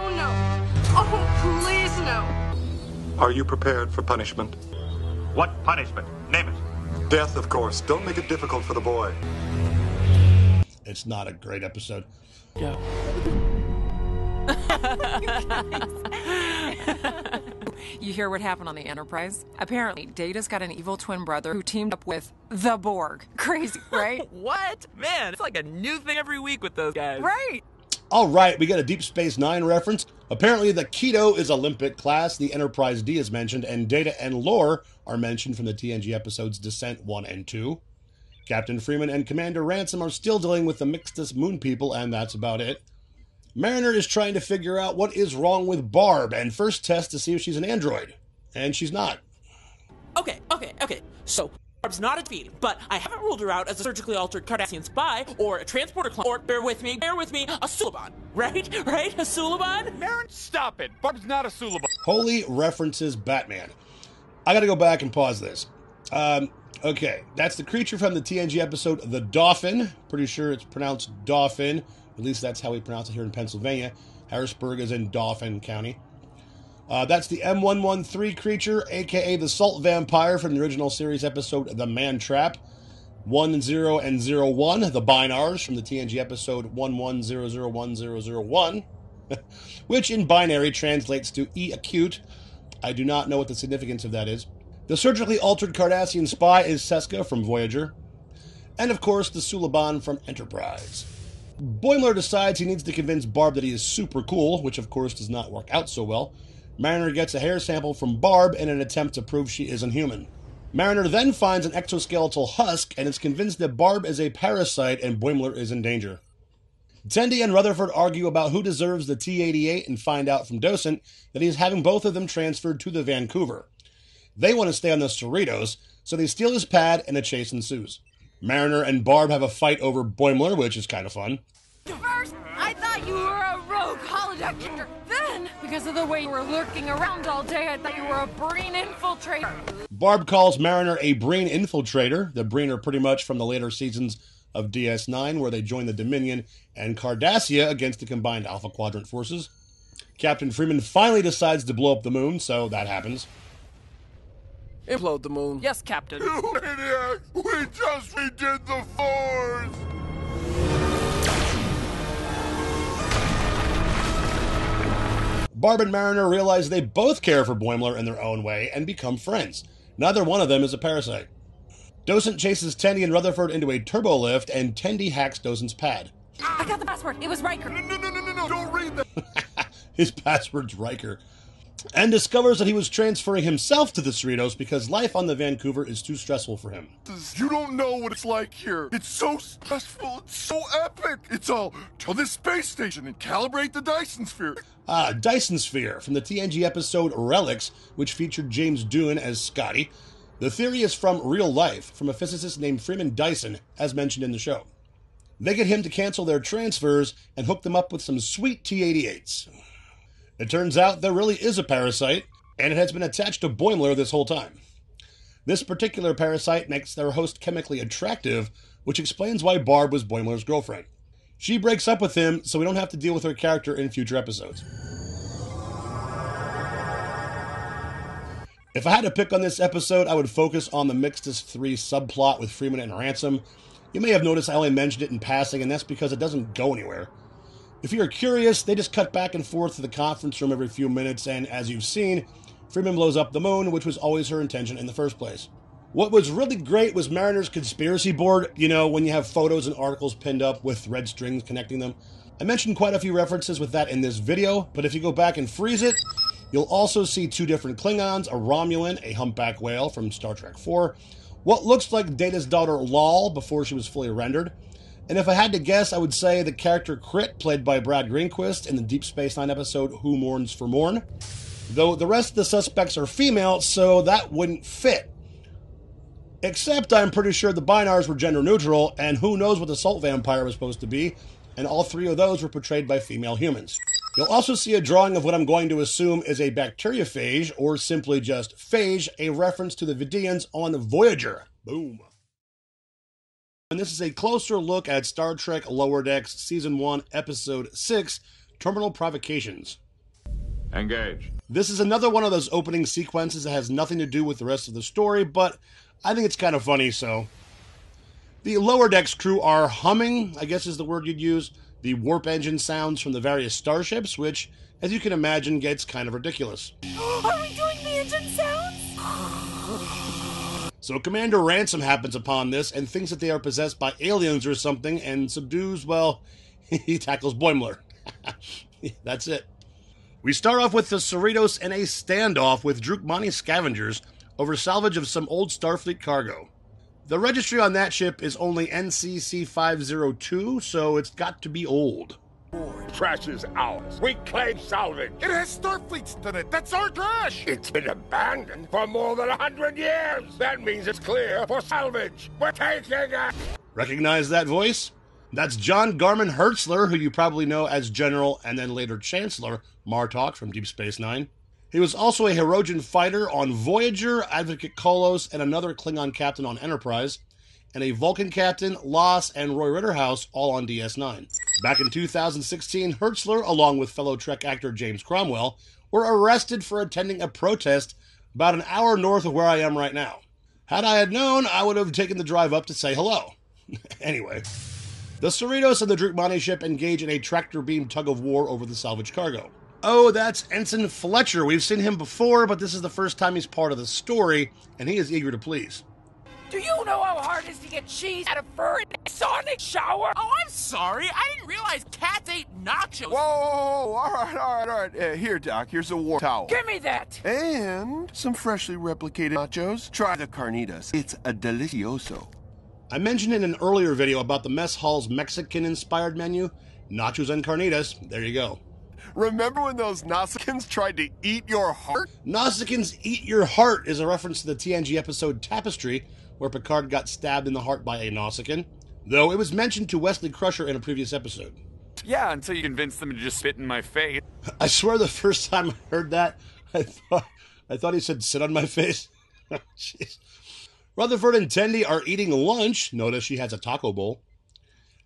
Oh, please no! Are you prepared for punishment? What punishment? Name it. Death, of course. Don't make it difficult for the boy. It's not a great episode. Yeah. you hear what happened on the Enterprise? Apparently, Data's got an evil twin brother who teamed up with the Borg. Crazy, right? what? Man, it's like a new thing every week with those guys. Right. All right, we got a Deep Space Nine reference. Apparently, the Keto is Olympic class, the Enterprise D is mentioned, and Data and Lore are mentioned from the TNG episodes Descent 1 and 2. Captain Freeman and Commander Ransom are still dealing with the Mixtus Moon people, and that's about it. Mariner is trying to figure out what is wrong with Barb and first test to see if she's an android. And she's not. Okay, okay, okay. So, Barb's not a defeat, but I haven't ruled her out as a surgically altered Cardassian spy, or a transporter clone, or, bear with me, bear with me, a Suliban. Right? Right? A Suliban? Marin, stop it. Barb's not a Suliban. Holy references Batman. I gotta go back and pause this. Um, okay, that's the creature from the TNG episode The Dauphin. Pretty sure it's pronounced Dauphin. At least that's how we pronounce it here in Pennsylvania. Harrisburg is in Dauphin County. Uh, that's the M113 creature, aka the Salt Vampire from the original series episode The Man Trap. 1 0 and 0 1, the Bynars from the TNG episode 11001001, which in binary translates to E acute. I do not know what the significance of that is. The surgically altered Cardassian spy is Seska from Voyager. And of course, the Suliban from Enterprise. Boimler decides he needs to convince Barb that he is super cool, which of course does not work out so well. Mariner gets a hair sample from Barb in an attempt to prove she isn't human. Mariner then finds an exoskeletal husk and is convinced that Barb is a parasite and Boimler is in danger. Tendi and Rutherford argue about who deserves the T 88 and find out from Docent that he is having both of them transferred to the Vancouver. They want to stay on the Cerritos, so they steal his pad and a chase ensues. Mariner and Barb have a fight over Boimler, which is kind of fun. First, I thought you were a rogue holodeck killer. Then, because of the way you were lurking around all day, I thought you were a Breen infiltrator. Barb calls Mariner a Breen infiltrator. The Breen are pretty much from the later seasons of DS9, where they join the Dominion and Cardassia against the combined Alpha Quadrant forces. Captain Freeman finally decides to blow up the moon, so that happens. Implode the moon. Yes, Captain. You maniac! We just redid the Force! Barb and Mariner realize they both care for Boimler in their own way and become friends. Neither one of them is a parasite. Docent chases Tendi and Rutherford into a turbo lift, and Tendi hacks Docent's pad. I got the password. It was Riker. No, no, no, no, no, don't read that! His password's Riker. And discovers that he was transferring himself to the Cerritos because life on the Vancouver is too stressful for him. You don't know what it's like here. It's so stressful. It's so epic. It's all to this space station and calibrate the Dyson sphere. Ah, Dyson Sphere from the TNG episode Relics, which featured James Doohan as Scotty. The theory is from real life, from a physicist named Freeman Dyson, as mentioned in the show. They get him to cancel their transfers and hook them up with some sweet T 88s. It turns out there really is a parasite, and it has been attached to Boimler this whole time. This particular parasite makes their host chemically attractive, which explains why Barb was Boimler's girlfriend. She breaks up with him, so we don't have to deal with her character in future episodes. If I had to pick on this episode, I would focus on the Mixtus 3 subplot with Freeman and Ransom. You may have noticed I only mentioned it in passing, and that's because it doesn't go anywhere. If you're curious, they just cut back and forth to the conference room every few minutes, and as you've seen, Freeman blows up the moon, which was always her intention in the first place. What was really great was Mariner's conspiracy board, you know, when you have photos and articles pinned up with red strings connecting them. I mentioned quite a few references with that in this video, but if you go back and freeze it, you'll also see two different Klingons, a Romulan, a humpback whale from Star Trek IV, what looks like Data's daughter Lal before she was fully rendered, and if I had to guess, I would say the character Krit, played by Brad Greenquist in the Deep Space Nine episode Who Mourns for Morn. Though the rest of the suspects are female, so that wouldn't fit. Except I'm pretty sure the Bynars were gender neutral, and who knows what the Salt Vampire was supposed to be, and all three of those were portrayed by female humans. You'll also see a drawing of what I'm going to assume is a bacteriophage, or simply just phage, a reference to the Vidians on Voyager. Boom. And this is a closer look at Star Trek Lower Decks Season 1, Episode 6 Terminal Provocations. Engage. This is another one of those opening sequences that has nothing to do with the rest of the story, but I think it's kind of funny, so. The Lower Decks crew are humming, I guess is the word you'd use, the warp engine sounds from the various starships, which, as you can imagine, gets kind of ridiculous. Are we doing the engine sounds? So Commander Ransom happens upon this and thinks that they are possessed by aliens or something and subdues, well, he tackles Boimler. That's it. We start off with the Cerritos in a standoff with Drookmani scavengers over salvage of some old Starfleet cargo. The registry on that ship is only NCC 502, so it's got to be old. Trash is ours. We claim salvage. It has Starfleet's done it. That's our trash. It's been abandoned for more than a hundred years. That means it's clear for salvage. We're taking it. Recognize that voice? That's John Garman Hertzler, who you probably know as General and then later Chancellor Martok from Deep Space Nine. He was also a Hirogen fighter on Voyager, Advocate Kolos, and another Klingon captain on Enterprise, and a Vulcan captain, Loss, and Roy Rittenhouse, all on DS9. Back in 2016, Hertzler, along with fellow Trek actor James Cromwell, were arrested for attending a protest about an hour north of where I am right now. Had I had known, I would have taken the drive up to say hello. anyway, the Cerritos and the Drookmani ship engage in a tractor beam tug of war over the salvage cargo. Oh, that's Ensign Fletcher. We've seen him before, but this is the first time he's part of the story, and he is eager to please. Do you know how hard it is to get cheese out of fur in a sonic shower? Oh, I'm sorry. I didn't realize cats ate nachos. Whoa, whoa, whoa, all right, all right, all right. Uh, here, Doc, here's a war towel. Give me that! And some freshly replicated nachos. Try the carnitas. It's a delicioso. I mentioned in an earlier video about the mess hall's Mexican inspired menu nachos and carnitas. There you go. Remember when those Nausicaans tried to eat your heart? Nausicaans Eat Your Heart is a reference to the TNG episode Tapestry, where Picard got stabbed in the heart by a Nausicaan, though it was mentioned to Wesley Crusher in a previous episode. Yeah, until you convince them to just spit in my face. I swear the first time I heard that, I thought, I thought he said sit on my face. Jeez. Rutherford and Tendi are eating lunch. Notice she has a taco bowl.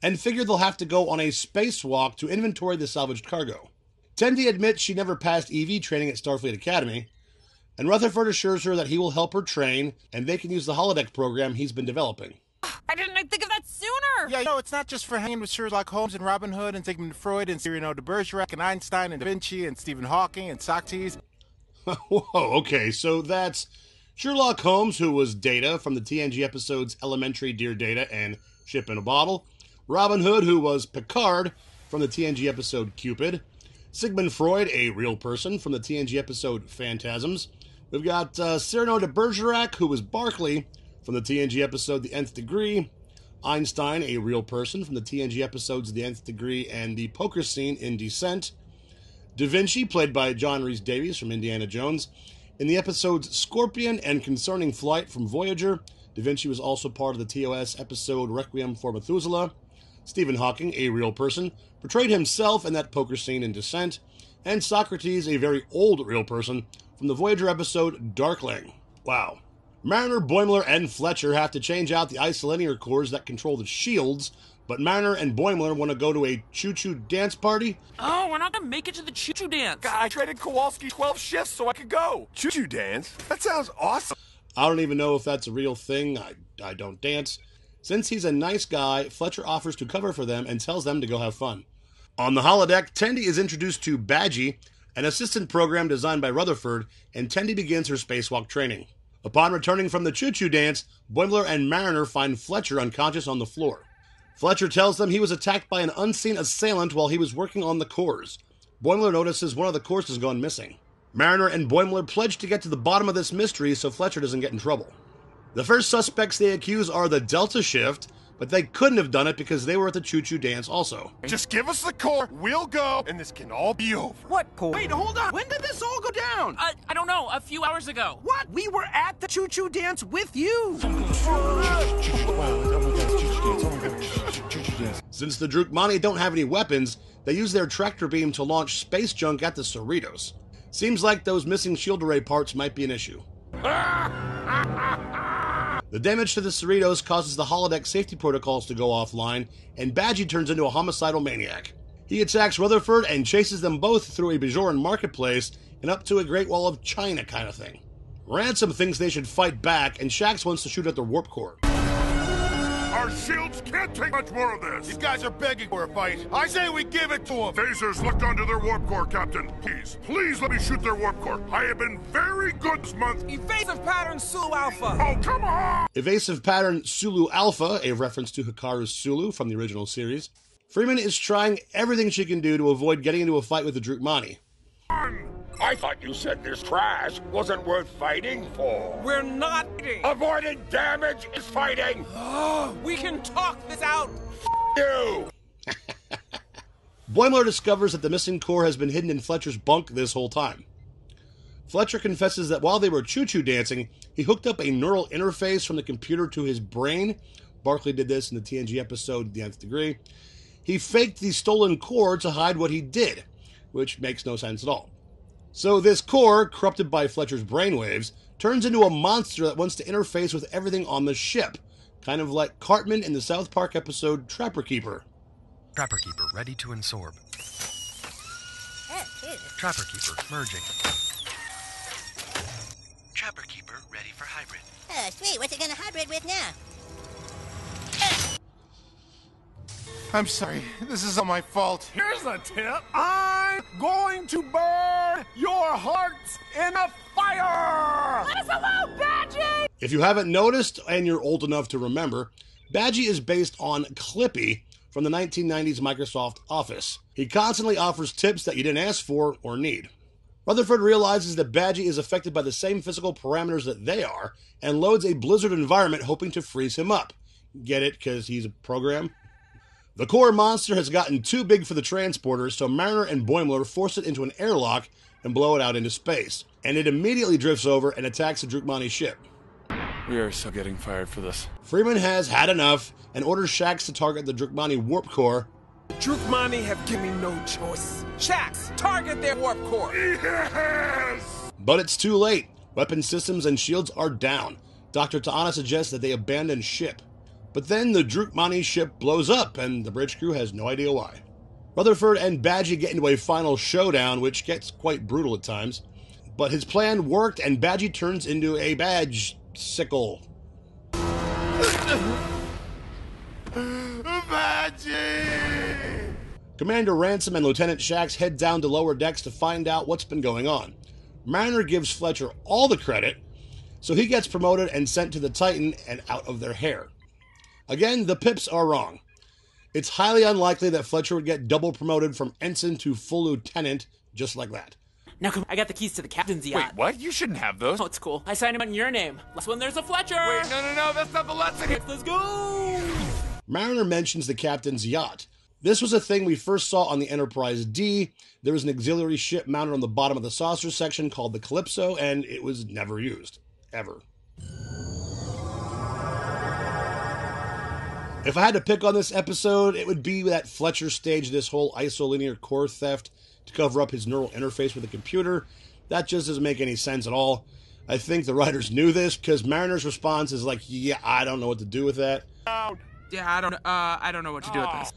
And figure they'll have to go on a spacewalk to inventory the salvaged cargo. Tendi admits she never passed EV training at Starfleet Academy, and Rutherford assures her that he will help her train and they can use the holodeck program he's been developing. I didn't think of that sooner. Yeah, no, it's not just for hanging with Sherlock Holmes and Robin Hood and Sigmund Freud and Cyrano de Bergerac and Einstein and Da Vinci and Stephen Hawking and Socrates. Whoa, okay, so that's Sherlock Holmes, who was Data from the TNG episodes Elementary, Dear Data, and Ship in a Bottle. Robin Hood, who was Picard from the TNG episode Cupid. Sigmund Freud, a real person from the TNG episode Phantasms. We've got uh, Cyrano de Bergerac, who was Barclay from the TNG episode The Nth Degree. Einstein, a real person from the TNG episodes The Nth Degree and the poker scene in Descent. Da Vinci, played by John Rhys Davies from Indiana Jones. In the episodes Scorpion and Concerning Flight from Voyager, Da Vinci was also part of the TOS episode Requiem for Methuselah. Stephen Hawking, a real person, portrayed himself in that poker scene in Descent. And Socrates, a very old real person, from the Voyager episode Darkling. Wow. Mariner, Boimler, and Fletcher have to change out the isolinear cores that control the shields, but Mariner and Boimler want to go to a choo choo dance party. Oh, we're not gonna make it to the choo choo dance. God, I traded Kowalski 12 shifts so I could go. Choo choo dance? That sounds awesome. I don't even know if that's a real thing. I, I don't dance. Since he's a nice guy, Fletcher offers to cover for them and tells them to go have fun. On the holodeck, Tendi is introduced to Badgie, an assistant program designed by Rutherford, and Tendi begins her spacewalk training. Upon returning from the choo choo dance, Boimler and Mariner find Fletcher unconscious on the floor. Fletcher tells them he was attacked by an unseen assailant while he was working on the cores. Boimler notices one of the cores has gone missing. Mariner and Boimler pledge to get to the bottom of this mystery so Fletcher doesn't get in trouble. The first suspects they accuse are the Delta Shift, but they couldn't have done it because they were at the choo choo dance also. Just give us the core, we'll go, and this can all be over. What core? Wait, hold on. When did this all go down? I, I don't know, a few hours ago. What? We were at the choo choo dance with you. Since the Drookmani don't have any weapons, they use their tractor beam to launch space junk at the Cerritos. Seems like those missing shield array parts might be an issue. The damage to the Cerritos causes the holodeck safety protocols to go offline, and Badgie turns into a homicidal maniac. He attacks Rutherford and chases them both through a Bajoran marketplace and up to a Great Wall of China kind of thing. Ransom thinks they should fight back, and Shax wants to shoot at their warp core. Our shields can't take much more of this. These guys are begging for a fight. I say we give it to them. Phasers, look onto their warp core, Captain. Please, please let me shoot their warp core. I have been very good this month. Evasive pattern Sulu Alpha. Oh, come on! Evasive pattern Sulu Alpha, a reference to Hikaru's Sulu from the original series. Freeman is trying everything she can do to avoid getting into a fight with the Drookmani. I thought you said this trash wasn't worth fighting for. We're not fighting. Avoiding damage is fighting. we can talk this out. you. Boimler discovers that the missing core has been hidden in Fletcher's bunk this whole time. Fletcher confesses that while they were choo choo dancing, he hooked up a neural interface from the computer to his brain. Barclay did this in the TNG episode The Nth Degree. He faked the stolen core to hide what he did, which makes no sense at all. So, this core, corrupted by Fletcher's brainwaves, turns into a monster that wants to interface with everything on the ship, kind of like Cartman in the South Park episode Trapper Keeper. Trapper Keeper ready to absorb. Trapper Keeper merging. Trapper Keeper ready for hybrid. Oh, sweet. What's it gonna hybrid with now? I'm sorry. This is all my fault. Here's a tip. I'm going to burn your hearts in a fire! Let us alone, Badgie! If you haven't noticed and you're old enough to remember, Badgie is based on Clippy from the 1990s Microsoft Office. He constantly offers tips that you didn't ask for or need. Rutherford realizes that Badgie is affected by the same physical parameters that they are and loads a blizzard environment hoping to freeze him up. Get it? Because he's a program? The core monster has gotten too big for the transporter, so Mariner and Boimler force it into an airlock and blow it out into space. And it immediately drifts over and attacks the Drookmani ship. We are so getting fired for this. Freeman has had enough and orders Shax to target the Drookmani warp core. Drookmani have given me no choice. Shax, target their warp core. Yes! But it's too late. Weapon systems and shields are down. Dr. T'Ana suggests that they abandon ship. But then the Drookmani ship blows up, and the bridge crew has no idea why. Rutherford and Badgie get into a final showdown, which gets quite brutal at times. But his plan worked, and Badgie turns into a badge sickle. Badgie! Commander Ransom and Lieutenant Shax head down to lower decks to find out what's been going on. Mariner gives Fletcher all the credit, so he gets promoted and sent to the Titan and out of their hair. Again, the pips are wrong. It's highly unlikely that Fletcher would get double promoted from ensign to full lieutenant just like that. Now come, I got the keys to the captain's yacht. Wait, what? You shouldn't have those. Oh, it's cool. I signed him on your name. Last one, there's a Fletcher. Wait, no, no, no, that's not the lesson. Let's go. Mariner mentions the captain's yacht. This was a thing we first saw on the Enterprise D. There was an auxiliary ship mounted on the bottom of the saucer section called the Calypso, and it was never used. Ever. If I had to pick on this episode, it would be that Fletcher staged this whole isolinear core theft to cover up his neural interface with the computer. That just doesn't make any sense at all. I think the writers knew this because Mariner's response is like, "Yeah, I don't know what to do with that." Yeah, I don't. Uh, I don't know what to do with this.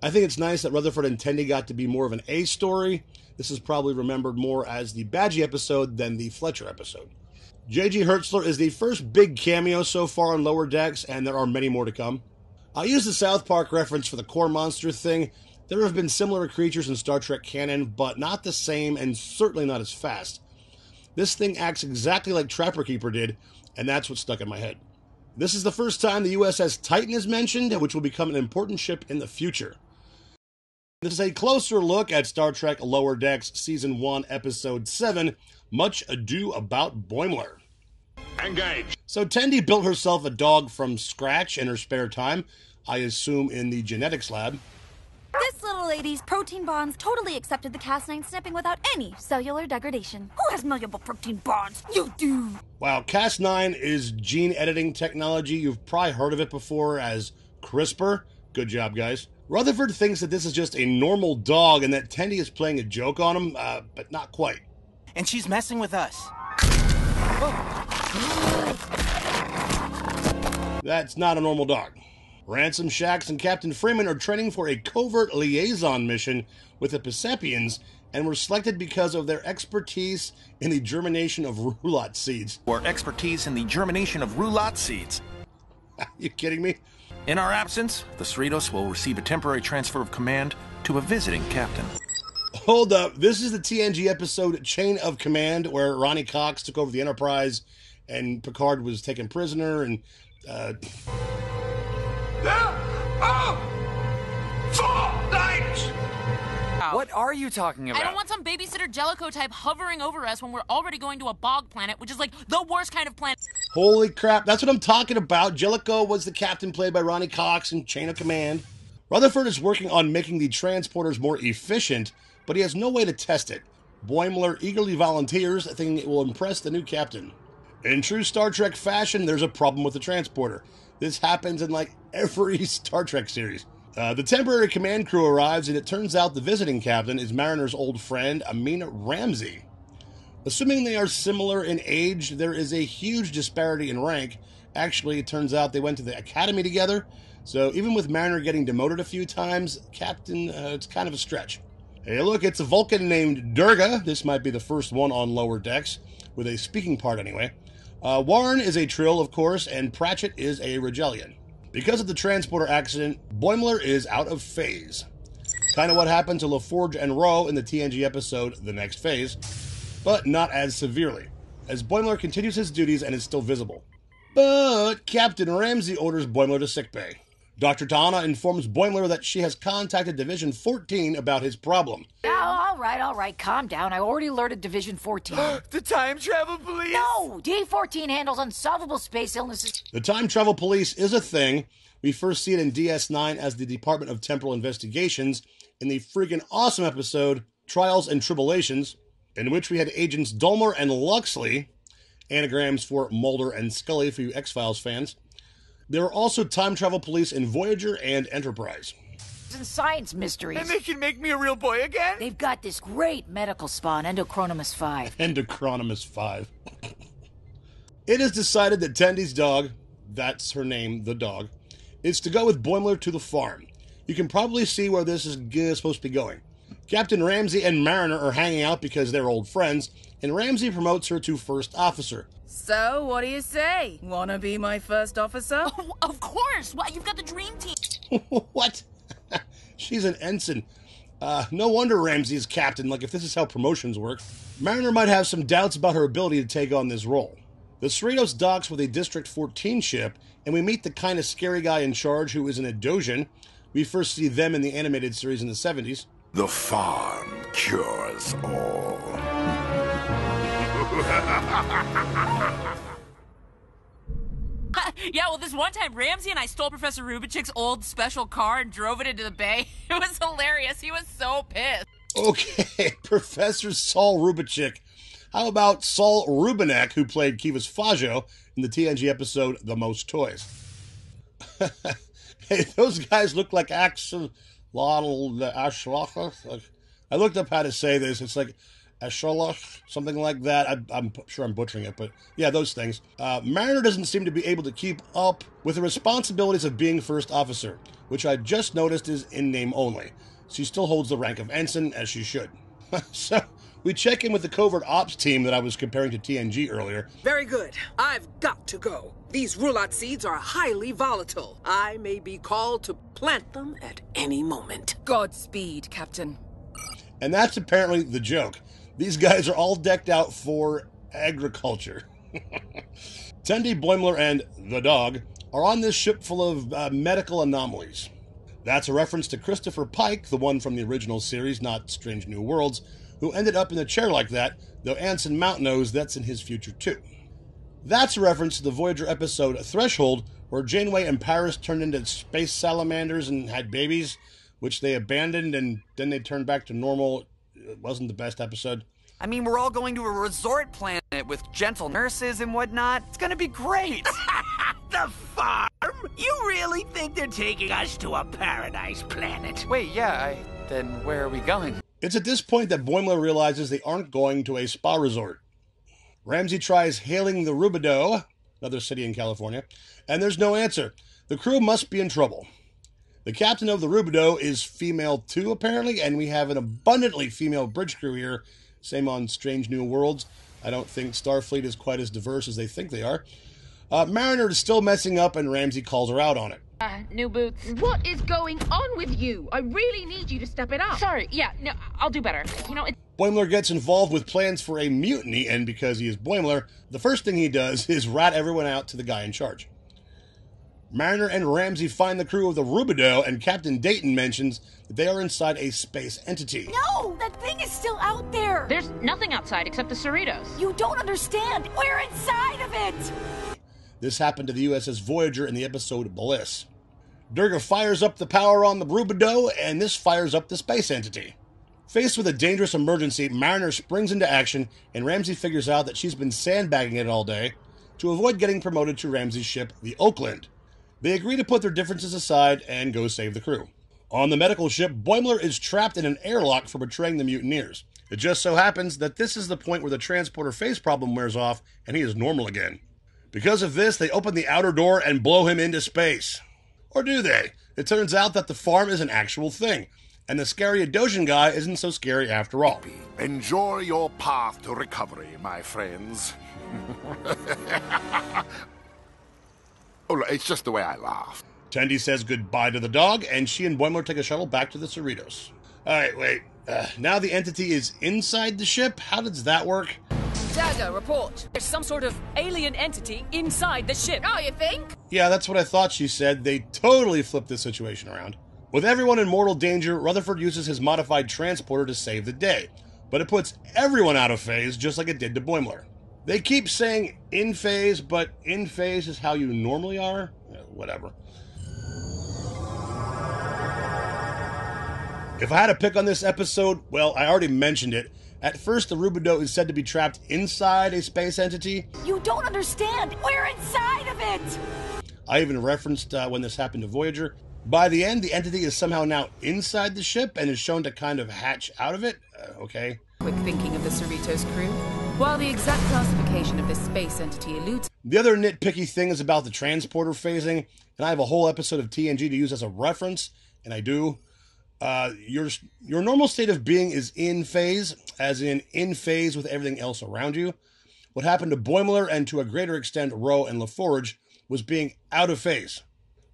I think it's nice that Rutherford and Tendi got to be more of an A story. This is probably remembered more as the Badgie episode than the Fletcher episode. J.G. Hertzler is the first big cameo so far on Lower Decks, and there are many more to come. I use the South Park reference for the core monster thing. There have been similar creatures in Star Trek canon, but not the same and certainly not as fast. This thing acts exactly like Trapper Keeper did, and that's what stuck in my head. This is the first time the USS Titan is mentioned, which will become an important ship in the future. This is a closer look at Star Trek Lower Decks Season 1, Episode 7 Much Ado About Boimler. Engage. So Tendi built herself a dog from scratch in her spare time, I assume in the genetics lab. This little lady's protein bonds totally accepted the Cas9 snipping without any cellular degradation. Who has malleable protein bonds? You do! Wow, Cas9 is gene editing technology. You've probably heard of it before as CRISPR. Good job, guys. Rutherford thinks that this is just a normal dog and that Tendi is playing a joke on him, uh, but not quite. And she's messing with us. That's not a normal dog. Ransom Shax and Captain Freeman are training for a covert liaison mission with the Persepians and were selected because of their expertise in the germination of roulotte seeds. Or expertise in the germination of roulotte seeds. Are you kidding me? In our absence, the Cerritos will receive a temporary transfer of command to a visiting captain. Hold up. This is the TNG episode Chain of Command where Ronny Cox took over the Enterprise and Picard was taken prisoner and uh Oh. What are you talking about? I don't want some babysitter Jellicoe type hovering over us when we're already going to a bog planet, which is like the worst kind of planet. Holy crap, that's what I'm talking about. Jellicoe was the captain played by Ronny Cox in Chain of Command. Rutherford is working on making the transporters more efficient, but he has no way to test it. Boimler eagerly volunteers, thinking it will impress the new captain. In true Star Trek fashion, there's a problem with the transporter. This happens in like every Star Trek series. Uh, the temporary command crew arrives, and it turns out the visiting captain is Mariner's old friend, Amina Ramsey. Assuming they are similar in age, there is a huge disparity in rank. Actually, it turns out they went to the academy together, so even with Mariner getting demoted a few times, Captain, uh, it's kind of a stretch. Hey, look, it's a Vulcan named Durga. This might be the first one on lower decks, with a speaking part anyway. Uh, Warren is a Trill, of course, and Pratchett is a Regelian. Because of the transporter accident, Boimler is out of phase. Kind of what happened to LaForge and Ro in the TNG episode The Next Phase, but not as severely, as Boimler continues his duties and is still visible. But Captain Ramsey orders Boimler to sickbay. Dr. T'Ana informs Boimler that she has contacted Division 14 about his problem. Oh, all right, all right, calm down. I already alerted Division 14. the time travel police? No, D14 handles unsolvable space illnesses. The time travel police is a thing. We first see it in DS9 as the Department of Temporal Investigations in the friggin' awesome episode Trials and Tribulations, in which we had agents Dulmer and Luxley, anagrams for Mulder and Scully for you X Files fans. There are also time travel police in Voyager and Enterprise. And science mysteries. And they can make me a real boy again? They've got this great medical spawn, Endochronomus 5. Endochronomus 5. it is decided that Tendi's dog, that's her name, the dog, is to go with Boimler to the farm. You can probably see where this is supposed to be going. Captain Ramsey and Mariner are hanging out because they're old friends, and Ramsey promotes her to first officer. So, what do you say? Wanna be my first officer? Oh, of course! Well, you've got the dream team. what? She's an ensign. Uh, no wonder Ramsey is captain, like if this is how promotions work. Mariner might have some doubts about her ability to take on this role. The Cerritos docks with a District 14 ship, and we meet the kind of scary guy in charge who is an Edosian. We first see them in the animated series in the 70s. The farm cures all. yeah, well, this one time Ramsey and I stole Professor Rubichik's old special car and drove it into the bay. It was hilarious. He was so pissed. Okay, Professor Saul Rubichik. How about Saul Rubinek, who played Kivas Fajo in the TNG episode The Most Toys? hey, those guys look like Axel Lottel Ashlacher. I looked up how to say this. It's like Asholach, something like that. I, am sure I'm butchering it, but yeah, those things. Uh, Mariner doesn't seem to be able to keep up with the responsibilities of being first officer, which I just noticed is in name only. She still holds the rank of ensign, as she should. so we check in with the covert ops team that I was comparing to TNG earlier. Very good. I've got to go. These roulotte seeds are highly volatile. I may be called to plant them at any moment. Godspeed, Captain. And that's apparently the joke. These guys are all decked out for agriculture. Tendi Boimler and the dog are on this ship full of uh, medical anomalies. That's a reference to Christopher Pike, the one from the original series, not Strange New Worlds, who ended up in a chair like that, though Anson Mount knows that's in his future too. That's a reference to the Voyager episode Threshold, where Janeway and Paris turned into space salamanders and had babies, which they abandoned and then they turned back to normal it wasn't the best episode. I mean, we're all going to a resort planet with gentle nurses and whatnot. It's gonna be great. the farm? You really think they're taking us to a paradise planet? Wait, yeah, I. Then where are we going? It's at this point that Boimler realizes they aren't going to a spa resort. Ramsey tries hailing the Rubidoux, another city in California, and there's no answer. The crew must be in trouble. The captain of the Rubidoux is female too, apparently, and we have an abundantly female bridge crew here. Same on Strange New Worlds. I don't think Starfleet is quite as diverse as they think they are. Uh, Mariner is still messing up, and Ramsey calls her out on it. Uh, new boots. What is going on with you? I really need you to step it up. Sorry, yeah, no, I'll do better. You know, it... Boimler gets involved with plans for a mutiny, and because he is Boimler, the first thing he does is rat everyone out to the guy in charge. Mariner and Ramsey find the crew of the Rubidoux, and Captain Dayton mentions that they are inside a space entity. No, that thing is still out there. There's nothing outside except the Cerritos. You don't understand. We're inside of it. This happened to the USS Voyager in the episode Bliss. Durga fires up the power on the Rubidoux, and this fires up the space entity. Faced with a dangerous emergency, Mariner springs into action, and Ramsey figures out that she's been sandbagging it all day to avoid getting promoted to Ramsey's ship, the Oakland. They agree to put their differences aside and go save the crew. On the medical ship, Boimler is trapped in an airlock for betraying the mutineers. It just so happens that this is the point where the transporter face problem wears off and he is normal again. Because of this, they open the outer door and blow him into space. Or do they? It turns out that the farm is an actual thing, and the scary Edosian guy isn't so scary after all. Enjoy your path to recovery, my friends. oh, it's just the way I laugh. Tendi says goodbye to the dog, and she and Boimler take a shuttle back to the Cerritos. Alright, wait. Uh, now the entity is inside the ship? How does that work? Dagger, report. There's some sort of alien entity inside the ship. Oh, you think? Yeah, that's what I thought she said. They totally flipped this situation around. With everyone in mortal danger, Rutherford uses his modified transporter to save the day, but it puts everyone out of phase just like it did to Boimler. They keep saying in phase, but in phase is how you normally are? Whatever. If I had to pick on this episode, well, I already mentioned it. At first, the Rubidoux is said to be trapped inside a space entity. You don't understand. We're inside of it. I even referenced uh, when this happened to Voyager. By the end, the entity is somehow now inside the ship and is shown to kind of hatch out of it. Uh, okay. Quick thinking of the Cerritos crew. While the exact classification of this space entity eludes. The other nitpicky thing is about the transporter phasing, and I have a whole episode of TNG to use as a reference, and I do. Uh, your your normal state of being is in phase, as in in phase with everything else around you. What happened to Boimler and to a greater extent Ro and LaForge was being out of phase.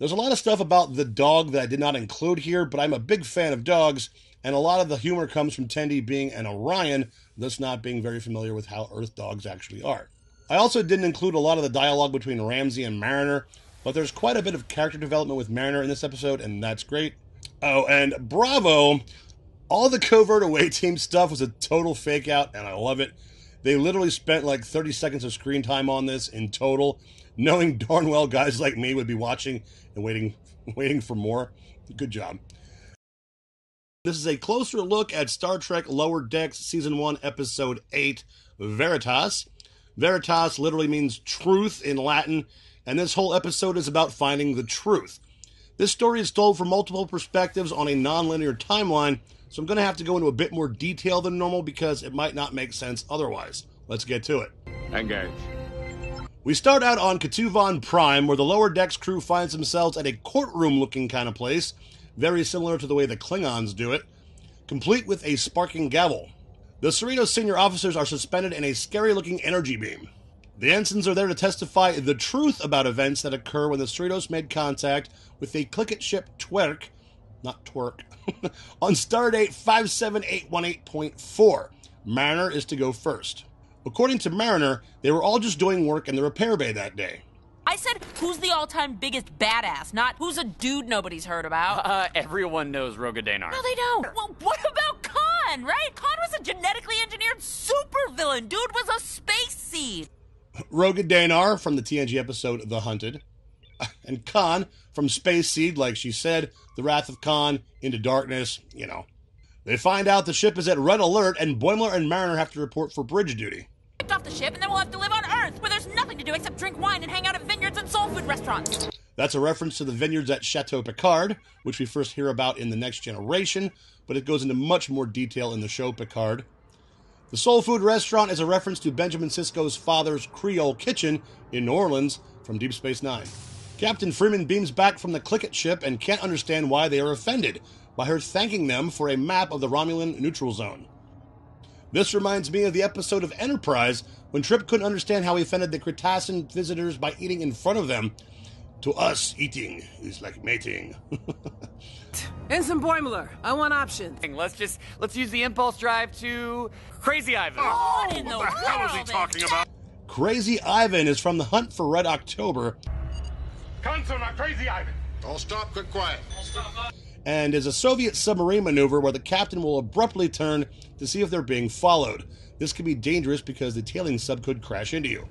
There's a lot of stuff about the dog that I did not include here, but I'm a big fan of dogs, and a lot of the humor comes from Tendi being an Orion, thus not being very familiar with how Earth dogs actually are. I also didn't include a lot of the dialogue between Ramsey and Mariner, but there's quite a bit of character development with Mariner in this episode, and that's great. Oh, and bravo! All the covert away team stuff was a total fake out, and I love it. They literally spent like 30 seconds of screen time on this in total, knowing darn well guys like me would be watching and waiting waiting for more. Good job. This is a closer look at Star Trek Lower Decks Season 1, Episode 8, Veritas. Veritas literally means truth in Latin, and this whole episode is about finding the truth. This story is told from multiple perspectives on a non-linear timeline, so I'm going to have to go into a bit more detail than normal because it might not make sense otherwise. Let's get to it. Engage. We start out on Ketuvon Prime, where the lower decks crew finds themselves at a courtroom looking kind of place, very similar to the way the Klingons do it, complete with a sparking gavel. The Cerritos senior officers are suspended in a scary looking energy beam. The ensigns are there to testify the truth about events that occur when the Cerritos made contact with the Clicket ship Twerk, not Twerk, on Stardate 57818.4. Mariner is to go first. According to Mariner, they were all just doing work in the repair bay that day. I said, who's the all-time biggest badass, not who's a dude nobody's heard about. Uh, everyone knows Roga Danar. No, they don't. Well, what about Khan, right? Khan was a genetically engineered supervillain. Dude was a space seed. Roga Danar from the TNG episode The Hunted, and Khan from Space Seed, like she said, The Wrath of Khan, Into Darkness, you know. They find out the ship is at red alert, and Boimler and Mariner have to report for bridge duty. Off the ship, and then we'll have to live on Earth, where there's nothing to do except drink wine and hang out at vineyards and soul food restaurants. That's a reference to the vineyards at Chateau Picard, which we first hear about in The Next Generation, but it goes into much more detail in the show Picard. The Soul Food Restaurant is a reference to Benjamin Sisko's father's Creole kitchen in New Orleans from Deep Space Nine. Captain Freeman beams back from the Clicket ship and can't understand why they are offended by her thanking them for a map of the Romulan neutral zone. This reminds me of the episode of Enterprise when Trip couldn't understand how he offended the Kreetassan visitors by eating in front of them. To us, eating is like mating. Ensign Boimler, I want options. Let's just let's use the impulse drive to Crazy Ivan. Oh, what the hell is he talking about? Crazy Ivan is from the Hunt for Red October Console, not Crazy Ivan. All stop, quick quiet. And is a Soviet submarine maneuver where the captain will abruptly turn to see if they're being followed. This could be dangerous because the tailing sub could crash into you.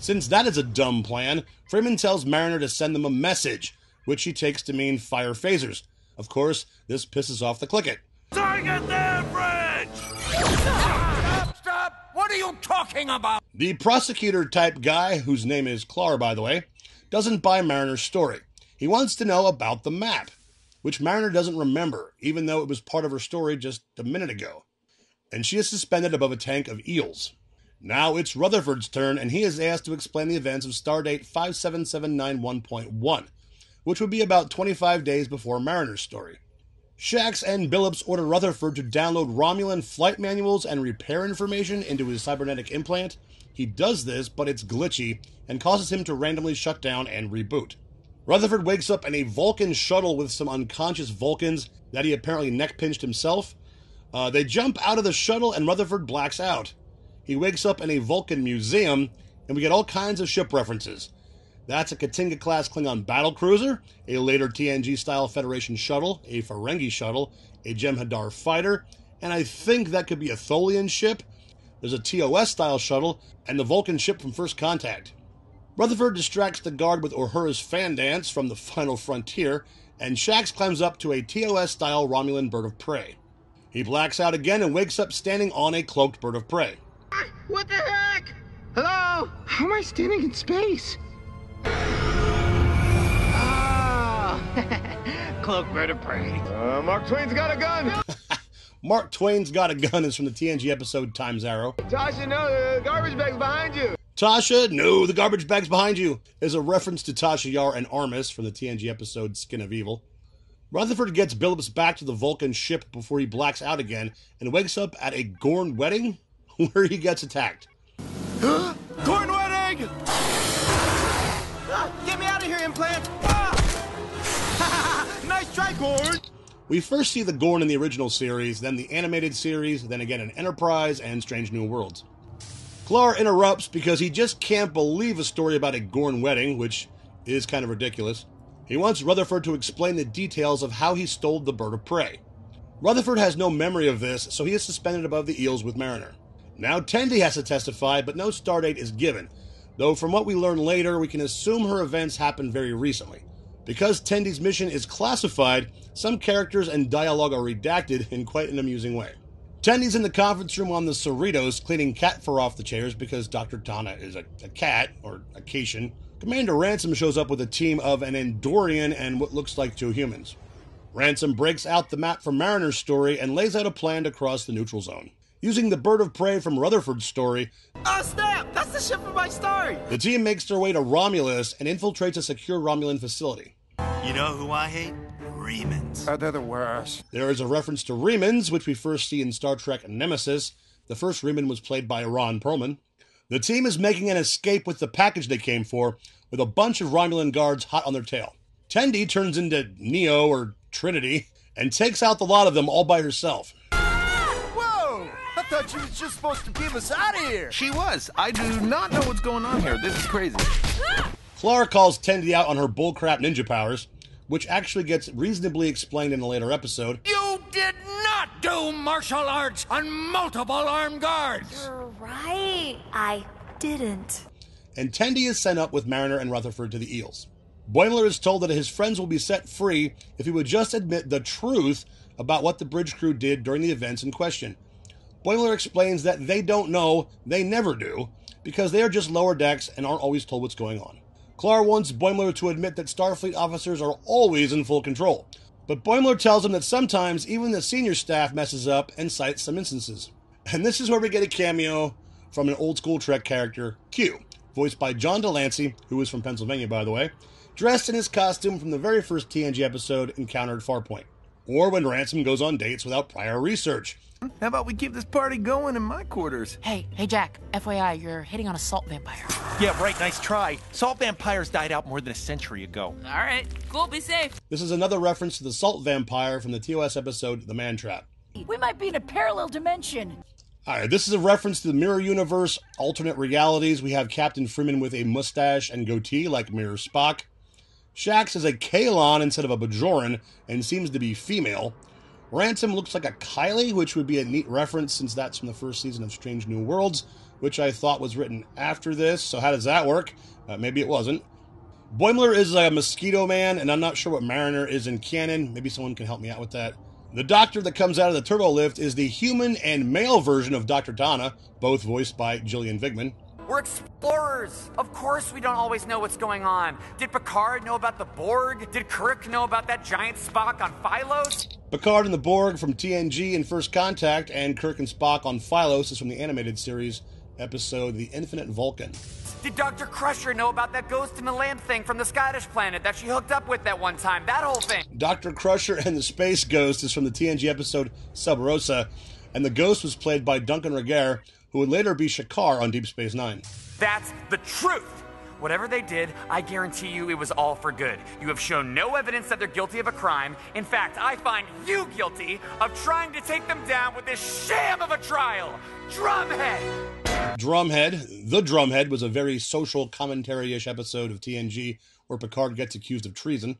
Since that is a dumb plan, Freeman tells Mariner to send them a message. which she takes to mean fire phasers. Of course, this pisses off the Clicket. Target their bridge! Stop! Stop! What are you talking about? The prosecutor type guy, whose name is Clar, by the way, doesn't buy Mariner's story. He wants to know about the map, which Mariner doesn't remember, even though it was part of her story just a minute ago. And she is suspended above a tank of eels. Now it's Rutherford's turn, and he is asked to explain the events of Stardate 57791.1, which would be about 25 days before Mariner's story. Shax and Billups order Rutherford to download Romulan flight manuals and repair information into his cybernetic implant. He does this, but it's glitchy and causes him to randomly shut down and reboot. Rutherford wakes up in a Vulcan shuttle with some unconscious Vulcans that he apparently neck pinched himself. Uh, they jump out of the shuttle and Rutherford blacks out. He wakes up in a Vulcan museum, and we get all kinds of ship references. That's a K't'inga class Klingon battle cruiser, a later TNG style Federation shuttle, a Ferengi shuttle, a Jem'Hadar fighter, and I think that could be a Tholian ship. There's a TOS style shuttle, and the Vulcan ship from First Contact. Rutherford distracts the guard with Uhura's fan dance from the Final Frontier, and Shax climbs up to a TOS style Romulan bird of prey. He blacks out again and wakes up standing on a cloaked bird of prey. What the heck? Hello? How am I standing in space? Ah! Cloak bird of prey. Uh, Mark Twain's got a gun. Mark Twain's Got a Gun is from the TNG episode Time's Arrow. Tasha, no, the garbage bag's behind you. Tasha, no, the garbage bag's behind you, is a reference to Tasha Yar and Armus from the TNG episode Skin of Evil. Rutherford gets Billups back to the Vulcan ship before he blacks out again and wakes up at a Gorn wedding where he gets attacked. Gorn wedding! Ah, get me out of here, implant! Ah! nice try, Gorn! We first see the Gorn in the original series, then the animated series, then again in Enterprise and Strange New Worlds. Klar interrupts because he just can't believe a story about a Gorn wedding, which is kind of ridiculous. He wants Rutherford to explain the details of how he stole the bird of prey. Rutherford has no memory of this, so he is suspended above the eels with Mariner. Now Tendi has to testify, but no stardate is given, though from what we learn later, we can assume her events happened very recently. Because Tendi's mission is classified, some characters and dialogue are redacted in quite an amusing way. Tendi's in the conference room on the Cerritos cleaning cat fur off the chairs because Dr. T'Ana is a, a cat, or a Caitian. Commander Ransom shows up with a team of an Andorian and what looks like two humans. Ransom breaks out the map from Mariner's story and lays out a plan to cross the neutral zone. Using the bird of prey from Rutherford's story, Oh, snap! That's the ship from my story! the team makes their way to Romulus and infiltrates a secure Romulan facility. You know who I hate? Remans. Uh, they're the worst. There is a reference to Remans, which we first see in Star Trek Nemesis. The first Reman was played by Ron Perlman. The team is making an escape with the package they came for, with a bunch of Romulan guards hot on their tail. Tendi turns into Neo or Trinity and takes out the lot of them all by herself. Whoa! I thought she was just supposed to keep us out of here. She was. I do not know what's going on here. This is crazy. Clara calls Tendi out on her bullcrap ninja powers, which actually gets reasonably explained in a later episode. You did not do martial arts on multiple armed guards. You're right. I didn't. and Tendi is sent up with Mariner and Rutherford to the Eels. Boimler is told that his friends will be set free if he would just admit the truth about what the bridge crew did during the events in question. Boimler explains that they don't know, they never do, because they are just lower decks and aren't always told what's going on. Klar wants Boimler to admit that Starfleet officers are always in full control, but Boimler tells him that sometimes even the senior staff messes up and cites some instances. And this is where we get a cameo from an old school Trek character, Q, voiced by John de Lancie, who is from Pennsylvania, by the way, dressed in his costume from the very first TNG episode Encounter at Farpoint, or when Ransom goes on dates without prior research. How about we keep this party going in my quarters? Hey, hey, Jack. FYI, you're hitting on a salt vampire. Yeah, right, nice try. Salt vampires died out more than a century ago. All right, cool. Be safe. This is another reference to the Salt Vampire from the TOS episode The Man Trap. We might be in a parallel dimension. Alright, this is a reference to the Mirror Universe alternate realities. We have Captain Freeman with a mustache and goatee like Mirror Spock. Shax is a Kaelon instead of a Bajoran and seems to be female. Ransom looks like a Kylie, which would be a neat reference since that's from the first season of Strange New Worlds, which I thought was written after this. So, how does that work? Uh, maybe it wasn't. Boimler is a mosquito man, and I'm not sure what Mariner is in canon. Maybe someone can help me out with that. The doctor that comes out of the turbo lift is the human and male version of Dr. T'Ana, both voiced by Gillian Vigman. We're explorers. Of course, we don't always know what's going on. Did Picard know about the Borg? Did Kirk know about that giant Spock on Phylos? Picard and the Borg from TNG in First Contact, and Kirk and Spock on Phylos is from the animated series episode The Infinite Vulcan. Did Dr. Crusher know about that ghost in the lamp thing from the Scottish planet that she hooked up with that one time? That whole thing. Dr. Crusher and the Space Ghost is from the TNG episode Sub Rosa, and the ghost was played by Duncan Regehr, who would later be Shakaar on Deep Space Nine. That's the truth. Whatever they did, I guarantee you it was all for good. You have shown no evidence that they're guilty of a crime. In fact, I find you guilty of trying to take them down with this sham of a trial. Drumhead! Drumhead, The Drumhead, was a very social commentary ish episode of TNG where Picard gets accused of treason.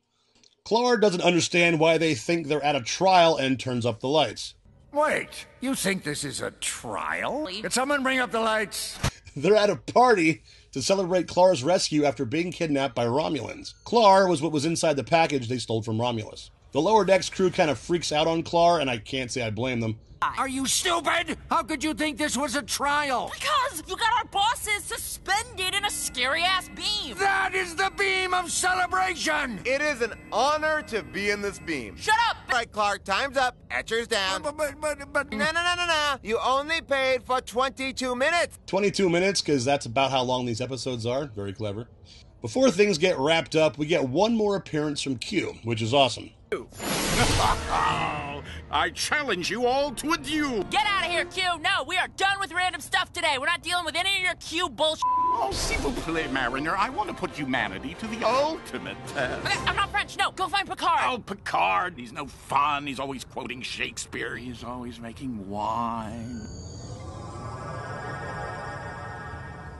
Klar doesn't understand why they think they're at a trial and turns up the lights. Wait, you think this is a trial? Can someone bring up the lights? They're at a party to celebrate Klar's rescue after being kidnapped by Romulans. Klar was what was inside the package they stole from Romulus. The lower decks crew kind of freaks out on Klar, and I can't say I blame them. Are you stupid? How could you think this was a trial? Because you got our bosses suspended in a scary ass beam. That is the beam of celebration! It is an honor to be in this beam. Shut up! All right, Clark, time's up. Etcher's down. But, but, but, but... No, no, no, no, no. You only paid for 22 minutes. 22 minutes, because that's about how long these episodes are. Very clever. Before things get wrapped up, we get one more appearance from Q, which is awesome. I challenge you all to a duel. Get out of here, Q. No, we are done with random stuff today. We're not dealing with any of your Q bullshit. Oh, s'il vous plaît, Mariner. I want to put humanity to the ultimate test. Okay, I'm not French. No, go find Picard. Oh, Picard. He's no fun. He's always quoting Shakespeare. He's always making wine.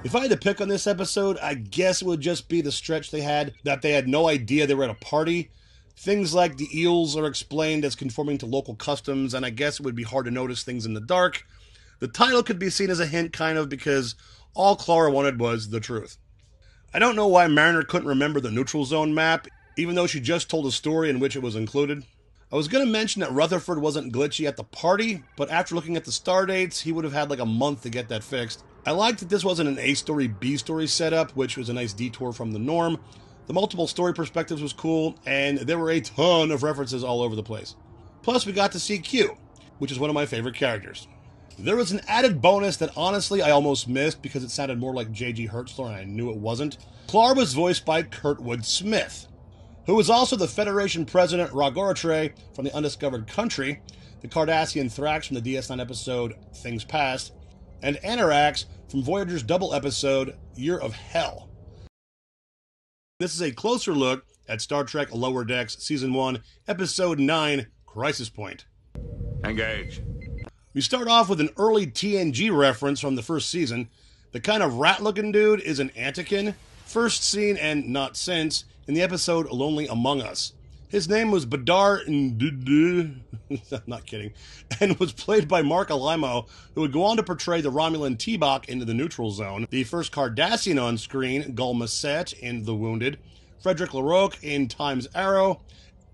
If I had to pick on this episode, I guess it would just be the stretch they had that they had no idea they were at a party. Things like the eels are explained as conforming to local customs, and I guess it would be hard to notice things in the dark. The title could be seen as a hint, kind of, because all Clara wanted was the truth. I don't know why Mariner couldn't remember the neutral zone map, even though she just told a story in which it was included. I was going to mention that Rutherford wasn't glitchy at the party, but after looking at the star dates, he would have had like a month to get that fixed. I liked that this wasn't an A story, B story setup, which was a nice detour from the norm. The multiple story perspectives was cool, and there were a ton of references all over the place. Plus, we got to see Q, which is one of my favorite characters. There was an added bonus that honestly I almost missed because it sounded more like J.G. Hertzler and I knew it wasn't. Klar was voiced by Kurtwood Smith, who was also the Federation President Ragoratre from the Undiscovered Country, the Cardassian Thrax from the DS9 episode Things Past, and Annorax from Voyager's double episode Year of Hell. This is a closer look at Star Trek Lower Decks Season 1, Episode 9 Crisis Point. Engage. We start off with an early TNG reference from the first season. The kind of rat looking dude is an Antican, first seen and not since in the episode Lonely Among Us. His name was Badar Ndudu, I'm not kidding, and was played by Marc Alaimo, who would go on to portray the Romulan Tebok into the neutral zone, the first Cardassian on screen, Gul Macet in The Wounded, Frederick LaRocque in Time's Arrow,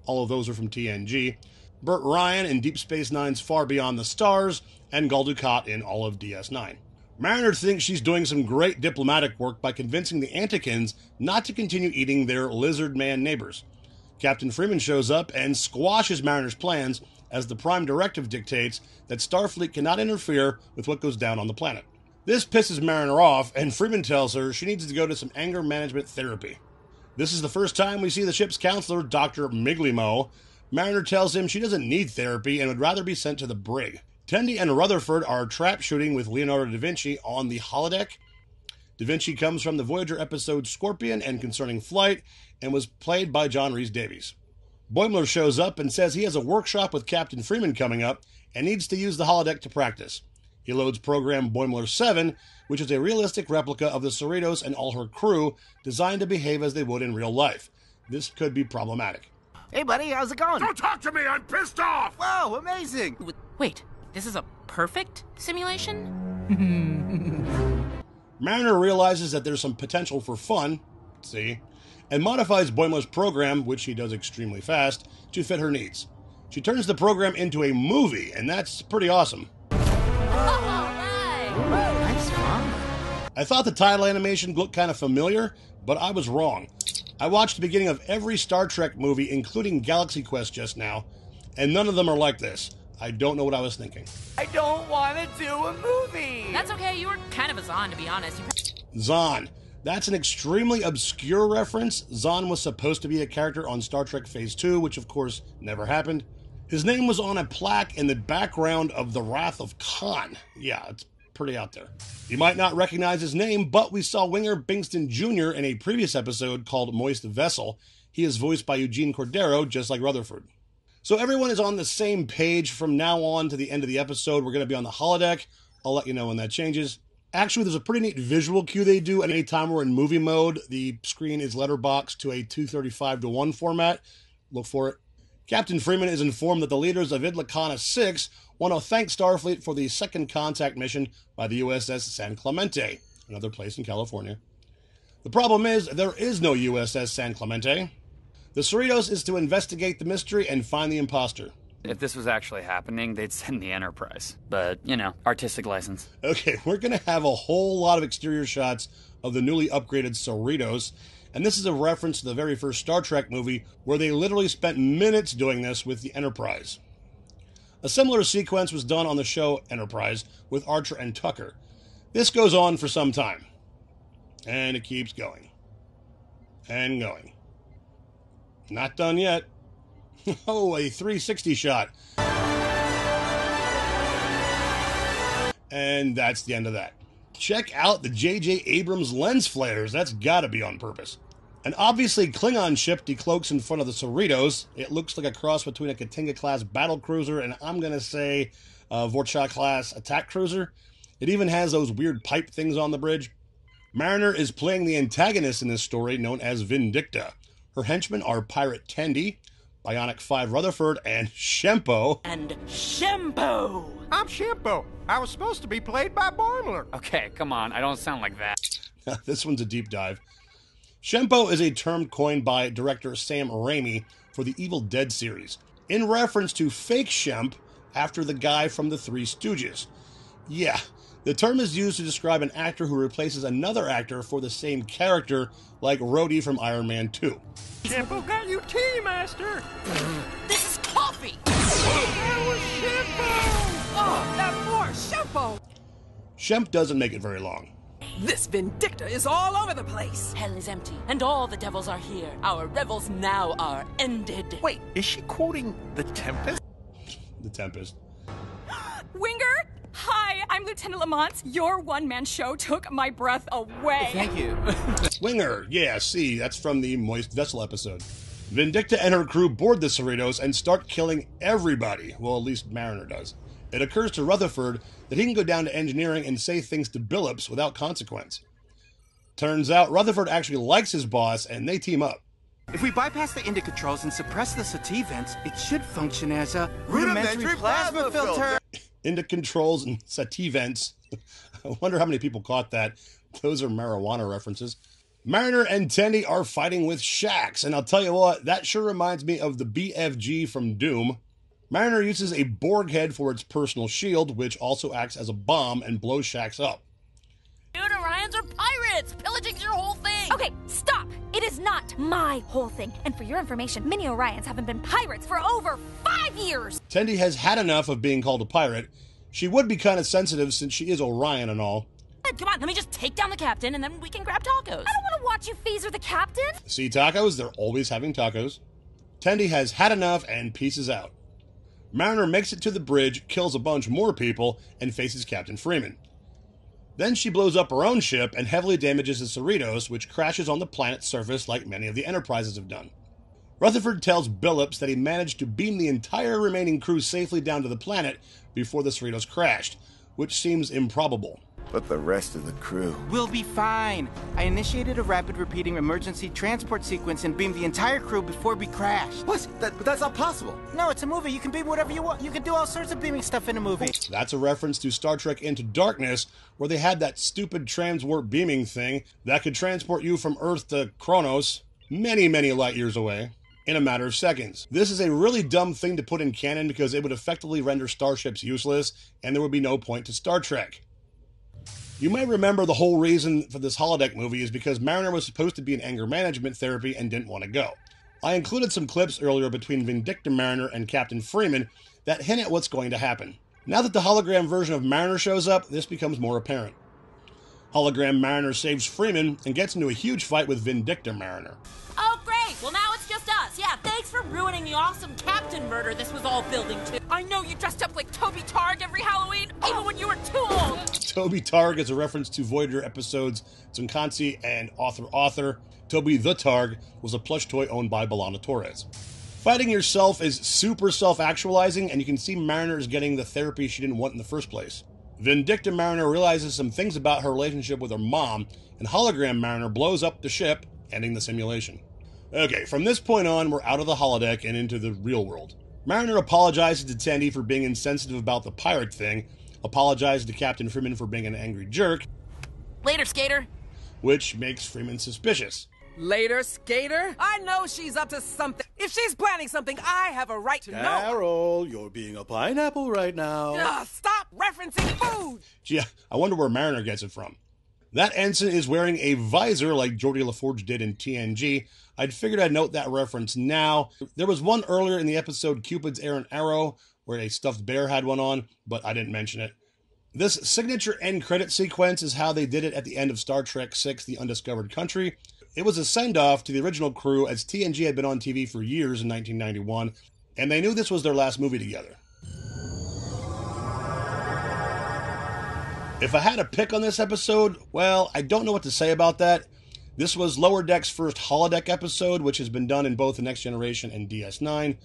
all of those are from TNG, Burt Ryan in Deep Space Nine's Far Beyond the Stars, and Gul Dukat in all of DS9. Mariner thinks she's doing some great diplomatic work by convincing the Anticans not to continue eating their lizard man neighbors. Captain Freeman shows up and squashes Mariner's plans as the Prime Directive dictates that Starfleet cannot interfere with what goes down on the planet. This pisses Mariner off, and Freeman tells her she needs to go to some anger management therapy. This is the first time we see the ship's counselor, Dr. Migleemo. Mariner tells him she doesn't need therapy and would rather be sent to the brig. Tendi and Rutherford are trap shooting with Leonardo da Vinci on the holodeck. Da Vinci comes from the Voyager episode Scorpion and Concerning Flight and was played by John Rhys Davies. Boimler shows up and says he has a workshop with Captain Freeman coming up and needs to use the holodeck to practice. He loads program Boimler 7, which is a realistic replica of the Cerritos and all her crew, designed to behave as they would in real life. This could be problematic. Hey, buddy, how's it going? Don't talk to me! I'm pissed off! Wow, amazing! Wait, this is a perfect simulation? Mariner realizes that there's some potential for fun, see, and modifies Boimler's program, which she does extremely fast, to fit her needs. She turns the program into a movie, and that's pretty awesome. I thought the title animation looked kind of familiar, but I was wrong. I watched the beginning of every Star Trek movie, including Galaxy Quest just now, and none of them are like this. I don't know what I was thinking. I don't want to do a movie. That's okay. You were kind of a Xon, to be honest. You... Xon. That's an extremely obscure reference. Xon was supposed to be a character on Star Trek Phase 2, which of course never happened. His name was on a plaque in the background of The Wrath of Khan. Yeah, it's pretty out there. You might not recognize his name, but we saw Winger Bingston Jr. in a previous episode called Moist Vessel. He is voiced by Eugene Cordero, just like Rutherford. So everyone is on the same page from now on to the end of the episode. We're going to be on the holodeck. I'll let you know when that changes. Actually, there's a pretty neat visual cue they do. At any time we're in movie mode, the screen is letterboxed to a 235 to 1 format. Look for it. Captain Freeman is informed that the leaders of Idlakana 6 want to thank Starfleet for the second contact mission by the USS San Clemente, another place in California. The problem is, there is no USS San Clemente. The Cerritos is to investigate the mystery and find the imposter. If this was actually happening, they'd send the Enterprise. But, you know, artistic license. Okay, we're going to have a whole lot of exterior shots of the newly upgraded Cerritos, and this is a reference to the very first Star Trek movie where they literally spent minutes doing this with the Enterprise. A similar sequence was done on the show Enterprise with Archer and Tucker. This goes on for some time. And it keeps going. And going. Not done yet. Oh, a 360 shot. And that's the end of that. Check out the J.J. Abrams lens flares. That's gotta be on purpose. An obviously Klingon ship decloaks in front of the Cerritos. It looks like a cross between a K't'inga class battle cruiser and I'm gonna say a Vor'cha class attack cruiser. It even has those weird pipe things on the bridge. Mariner is playing the antagonist in this story, known as Vindicta. Her henchmen are Pirate Tendi, Bionic 5 Rutherford, and Shempo. And Shempo! I'm Shempo. I was supposed to be played by Boimler. Okay, come on. I don't sound like that. this one's a deep dive. Shempo is a term coined by director Sam Raimi for the Evil Dead series, in reference to fake Shemp after the guy from the Three Stooges. Yeah, the term is used to describe an actor who replaces another actor for the same character, like Rhodey from Iron Man 2. Shempo got you tea, Master. This is coffee! That was Shempo! Oh, that poor Shempo! Shemp doesn't make it very long. This Vindicta is all over the place. Hell is empty, and all the devils are here. Our revels now are ended. Wait, is she quoting The Tempest? The Tempest. Winger? Hi, I'm Lieutenant Lamont. Your one man show took my breath away. Thank you. Winger, yeah, see, that's from the Moist Vessel episode. Vindicta and her crew board the Cerritos and start killing everybody. Well, at least Mariner does. It occurs to Rutherford that he can go down to engineering and say things to Billups without consequence. Turns out Rutherford actually likes his boss and they team up. If we bypass the Indica controls and suppress the Sati vents, it should function as a Rudimentary plasma filter. Into controls and sati vents. I wonder how many people caught that. Those are marijuana references. Mariner and Tendi are fighting with Shax, and I'll tell you what, that sure reminds me of the BFG from Doom. Mariner uses a Borg head for its personal shield, which also acts as a bomb and blows Shax up. Dude, Orions are pirates! Pillaging your whole not my whole thing. And for your information, many Orions haven't been pirates for over five years! Tendi has had enough of being called a pirate. She would be kind of sensitive since she is Orion and all. Come on, let me just take down the captain and then we can grab tacos. I don't want to watch you phaser the captain! See tacos? They're always having tacos. Tendi has had enough and pieces out. Mariner makes it to the bridge, kills a bunch more people, and faces Captain Freeman. Then she blows up her own ship and heavily damages the Cerritos, which crashes on the planet's surface like many of the Enterprises have done. Rutherford tells Billups that he managed to beam the entire remaining crew safely down to the planet before the Cerritos crashed, which seems improbable. But the rest of the crew. We'll be fine. I initiated a rapid repeating emergency transport sequence and beamed the entire crew before we crashed. What? That, that's not possible. No, it's a movie. You can beam whatever you want. You can do all sorts of beaming stuff in a movie. That's a reference to Star Trek Into Darkness, where they had that stupid transwarp beaming thing that could transport you from Earth to Kronos. many, many light years away in a matter of seconds. This is a really dumb thing to put in canon because it would effectively render starships useless and there would be no point to Star Trek. You may remember the whole reason for this holodeck movie is because Mariner was supposed to be in anger management therapy and didn't want to go. I included some clips earlier between Vindicta Mariner and Captain Freeman that hint at what's going to happen. Now that the hologram version of Mariner shows up, this becomes more apparent. Hologram Mariner saves Freeman and gets into a huge fight with Vindicta Mariner. Oh, great! Well, now it's just us. Ruining the awesome captain murder this was all building to. I know you dressed up like Toby Targ every Halloween, even when you were too old. Toby Targ is a reference to Voyager episodes Tsunkatse and Author Author. Toby the Targ was a plush toy owned by B'Elanna Torres. Fighting yourself is super self actualizing, and you can see Mariner is getting the therapy she didn't want in the first place. Vindicta Mariner realizes some things about her relationship with her mom, and Hologram Mariner blows up the ship, ending the simulation. Okay, from this point on, we're out of the holodeck and into the real world. Mariner apologizes to Tendi for being insensitive about the pirate thing, apologizes to Captain Freeman for being an angry jerk, Later, skater. which makes Freeman suspicious. Later, skater? I know she's up to something. If she's planning something, I have a right to know. Carol, you're being a pineapple right now. Ugh, stop referencing food! Gee, I wonder where Mariner gets it from. That ensign is wearing a visor like Geordi LaForge did in TNG. I'd figured I'd note that reference now. There was one earlier in the episode Cupid's Errant Arrow where a stuffed bear had one on, but I didn't mention it. This signature end credit sequence is how they did it at the end of Star Trek VI The Undiscovered Country. It was a send off to the original crew as TNG had been on TV for years in 1991, and they knew this was their last movie together. If I had a pick on this episode, well, I don't know what to say about that. This was Lower Deck's first holodeck episode, which has been done in both the Next Generation and DS9,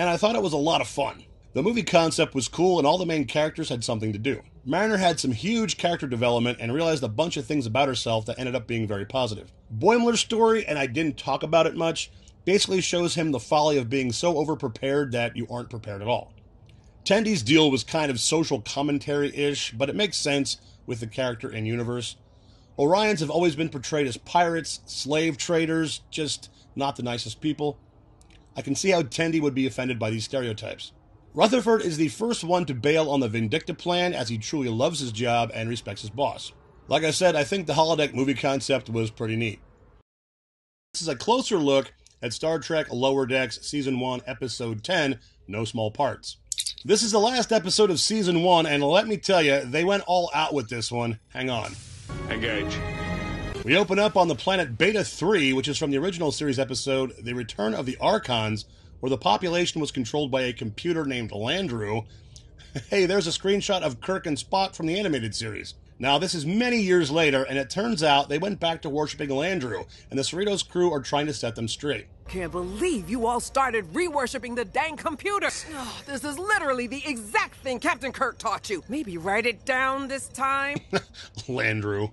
and I thought it was a lot of fun. The movie concept was cool, and all the main characters had something to do. Mariner had some huge character development and realized a bunch of things about herself that ended up being very positive. Boimler's story, and I didn't talk about it much, basically shows him the folly of being so overprepared that you aren't prepared at all. Tendi's deal was kind of social commentary ish, but it makes sense with the character and universe. Orions have always been portrayed as pirates, slave traders, just not the nicest people. I can see how Tendi would be offended by these stereotypes. Rutherford is the first one to bail on the Vindicta plan as he truly loves his job and respects his boss. Like I said, I think the holodeck movie concept was pretty neat. This is a closer look at Star Trek Lower Decks Season 1, Episode 10 No Small Parts. This is the last episode of Season 1, and let me tell you, they went all out with this one. Hang on. Engage. We open up on the planet Beta 3, which is from the original series episode The Return of the Archons, where the population was controlled by a computer named Landru. Hey, there's a screenshot of Kirk and Spock from the animated series. Now, this is many years later, and it turns out they went back to worshipping Landru, and the Cerritos crew are trying to set them straight. Can't believe you all started re-worshipping the dang computer. Oh, this is literally the exact thing Captain Kirk taught you. Maybe write it down this time. Landru.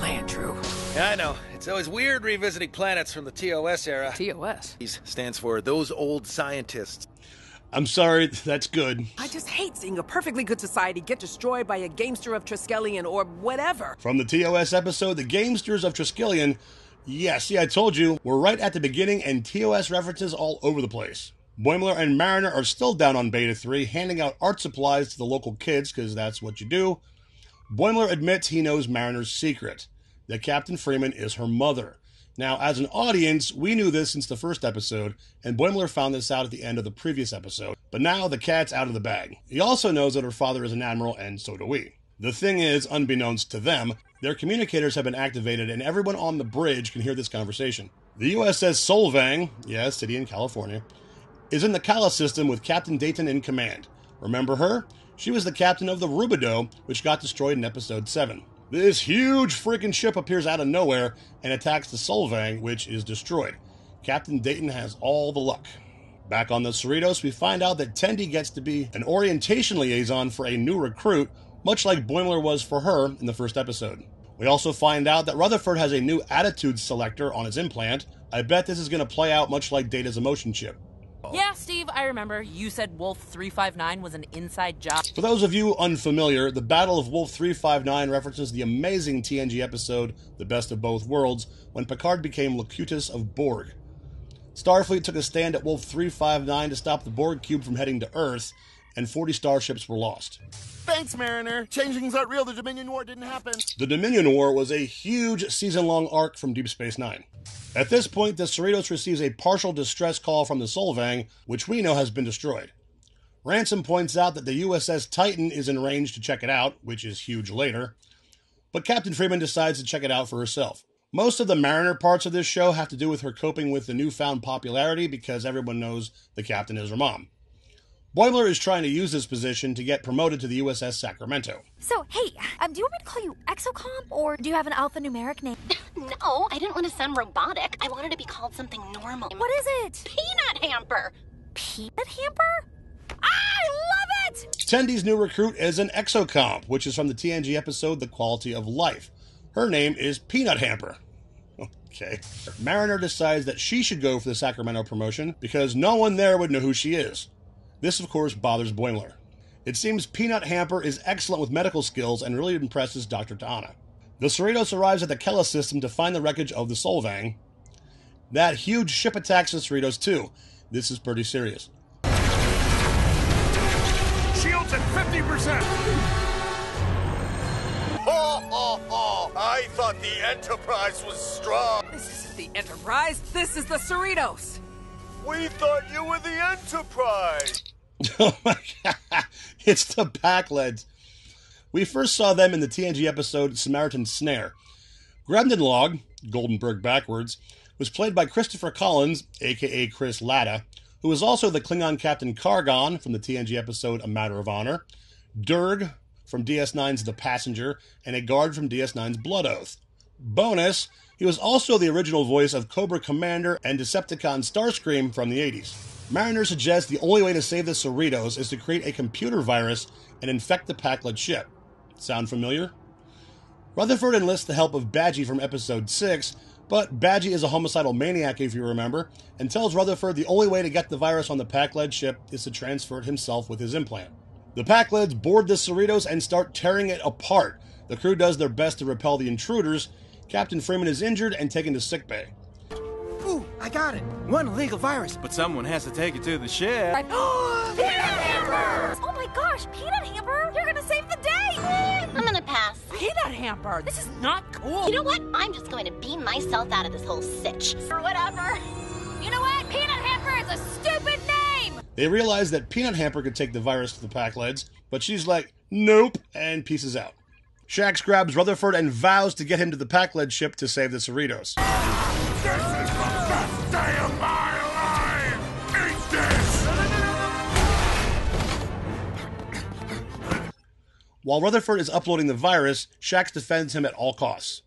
Landru. Yeah, I know. It's always weird revisiting planets from the TOS era. TOS? These stands for Those Old Scientists. I'm sorry, that's good. I just hate seeing a perfectly good society get destroyed by a gamester of Triskelion or whatever. From the TOS episode, The Gamesters of Triskelion. Yes, see, I told you, we're right at the beginning and TOS references all over the place. Boimler and Mariner are still down on Beta 3, handing out art supplies to the local kids, because that's what you do. Boimler admits he knows Mariner's secret that Captain Freeman is her mother. Now, as an audience, we knew this since the first episode, and Boimler found this out at the end of the previous episode. But now the cat's out of the bag. He also knows that her father is an admiral, and so do we. The thing is, unbeknownst to them, their communicators have been activated, and everyone on the bridge can hear this conversation. The USS Solvang, yes, city in California, is in the Kala system with Captain Dayton in command. Remember her? She was the captain of the Rubidoux, which got destroyed in episode 7. This huge freaking ship appears out of nowhere and attacks the Solvang, which is destroyed. Captain Dayton has all the luck. Back on the Cerritos, we find out that Tendi gets to be an orientation liaison for a new recruit, much like Boimler was for her in the first episode. We also find out that Rutherford has a new attitude selector on his implant. I bet this is going to play out much like Data's emotion chip. Yeah, Steve, I remember. You said Wolf 359 was an inside job. For those of you unfamiliar, the Battle of Wolf 359 references the amazing TNG episode The Best of Both Worlds when Picard became Locutus of Borg. Starfleet took a stand at Wolf 359 to stop the Borg cube from heading to Earth, and 40 starships were lost. Thanks, Mariner. Changing's not real. The Dominion War didn't happen. The Dominion War was a huge season long arc from Deep Space Nine. At this point, the Cerritos receives a partial distress call from the Solvang, which we know has been destroyed. Ransom points out that the USS Titan is in range to check it out, which is huge later, but Captain Freeman decides to check it out for herself. Most of the Mariner parts of this show have to do with her coping with the newfound popularity because everyone knows the captain is her mom. Boimler is trying to use this position to get promoted to the USS Sacramento. So, hey, um, do you want me to call you Exocomp, or do you have an alphanumeric name? No, I didn't want to sound robotic. I wanted to be called something normal. What is it? Peanut hamper. Peanut hamper? I love it! Tendi's new recruit is an exocomp, which is from the TNG episode The Quality of Life. Her name is Peanut Hamper. Okay. Mariner decides that she should go for the Sacramento promotion because no one there would know who she is. This, of course, bothers Boimler. It seems Peanut Hamper is excellent with medical skills and really impresses Dr. T'Ana. The Cerritos arrives at the Kella system to find the wreckage of the Solvang. That huge ship attacks the Cerritos too. This is pretty serious. Shields at 50%. Ho, ho, ho! I thought the Enterprise was strong. This isn't the Enterprise. This is the Cerritos. We thought you were the Enterprise. oh my god. It's the Pakleds. We first saw them in the TNG episode Samaritan Snare. Gremden Goldenberg backwards, was played by Christopher Collins, aka Chris Latta, who was also the Klingon Captain Kargan from the TNG episode A Matter of Honor, Durg from DS9's The Passenger, and a guard from DS9's Blood Oath. Bonus, he was also the original voice of Cobra Commander and Decepticon Starscream from the 80s. Mariner suggests the only way to save the Cerritos is to create a computer virus and infect the Pakled ship. Sound familiar? Rutherford enlists the help of Badgey from episode 6, but Badgey is a homicidal maniac, if you remember, and tells Rutherford the only way to get the virus on the Pakled ship is to transfer it himself with his implant. The Pakleds board the Cerritos and start tearing it apart. The crew does their best to repel the intruders. Captain Freeman is injured and taken to sickbay. Ooh, I got it. One illegal virus, but someone has to take it to the ship. Peanut Hamper! Oh my gosh, Peanut Hamper! You're gonna save the day! I'm gonna pass. Peanut Hamper, this is not cool. You know what? I'm just going to beam myself out of this whole sitch. Or whatever. You know what? Peanut Hamper is a stupid name! They realize that Peanut Hamper could take the virus to the Pakleds, but she's like, nope, and pieces out. Shax grabs Rutherford and vows to get him to the Pakled ship to save the Cerritos. While Rutherford is uploading the virus, Shax defends him at all costs.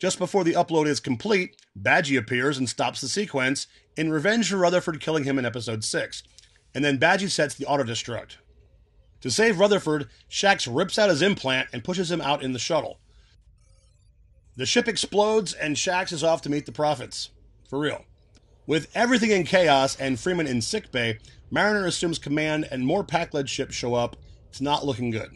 Just before the upload is complete, Badgey appears and stops the sequence in revenge for Rutherford killing him in episode 6, and then Badgey sets the auto destruct. To save Rutherford, Shax rips out his implant and pushes him out in the shuttle. The ship explodes and Shax is off to meet the prophets. For real. With everything in chaos and Freeman in sickbay, Mariner assumes command and more Pakled ships show up. It's not looking good.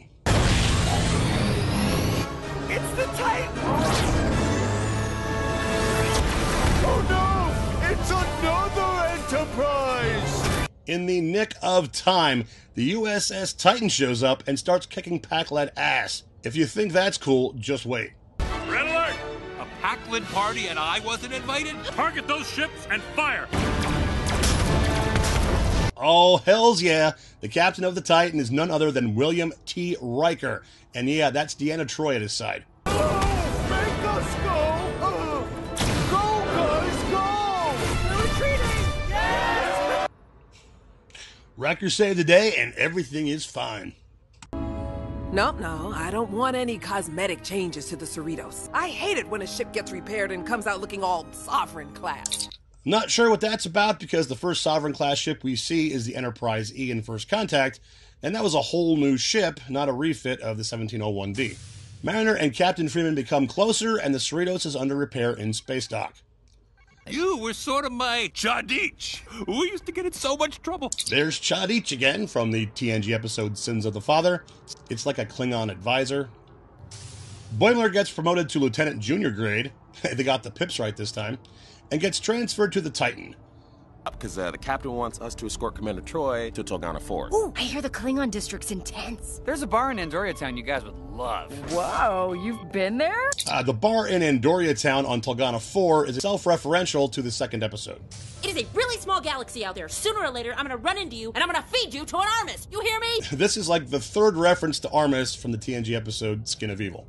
Enterprise! In the nick of time, the USS Titan shows up and starts kicking Pakled ass. If you think that's cool, just wait. Red alert! A Pakled party and I wasn't invited? Target those ships and fire! Oh, hells yeah. The captain of the Titan is none other than William T. Riker. And yeah, that's Deanna Troi at his side. Riker saved the day and everything is fine. No, no, I don't want any cosmetic changes to the Cerritos. I hate it when a ship gets repaired and comes out looking all sovereign class. Not sure what that's about because the first Sovereign class ship we see is the Enterprise E in First Contact, and that was a whole new ship, not a refit of the 1701D. Mariner and Captain Freeman become closer, and the Cerritos is under repair in space dock. You were sort of my cha'DIch. We used to get in so much trouble. There's cha'DIch again from the TNG episode Sins of the Father. It's like a Klingon advisor. Boimler gets promoted to lieutenant junior grade. they got the pips right this time. And gets transferred to the Titan. Because uh, the captain wants us to escort Commander Troi to Tulgana 4. Ooh, I hear the Klingon district's intense. There's a bar in Andoria Town you guys would love. Whoa, you've been there? Uh, the bar in Andoria Town on Tulgana 4 is self referential to the second episode. It is a really small galaxy out there. Sooner or later, I'm gonna run into you and I'm gonna feed you to an Armus. You hear me? This is like the third reference to Armus from the TNG episode Skin of Evil.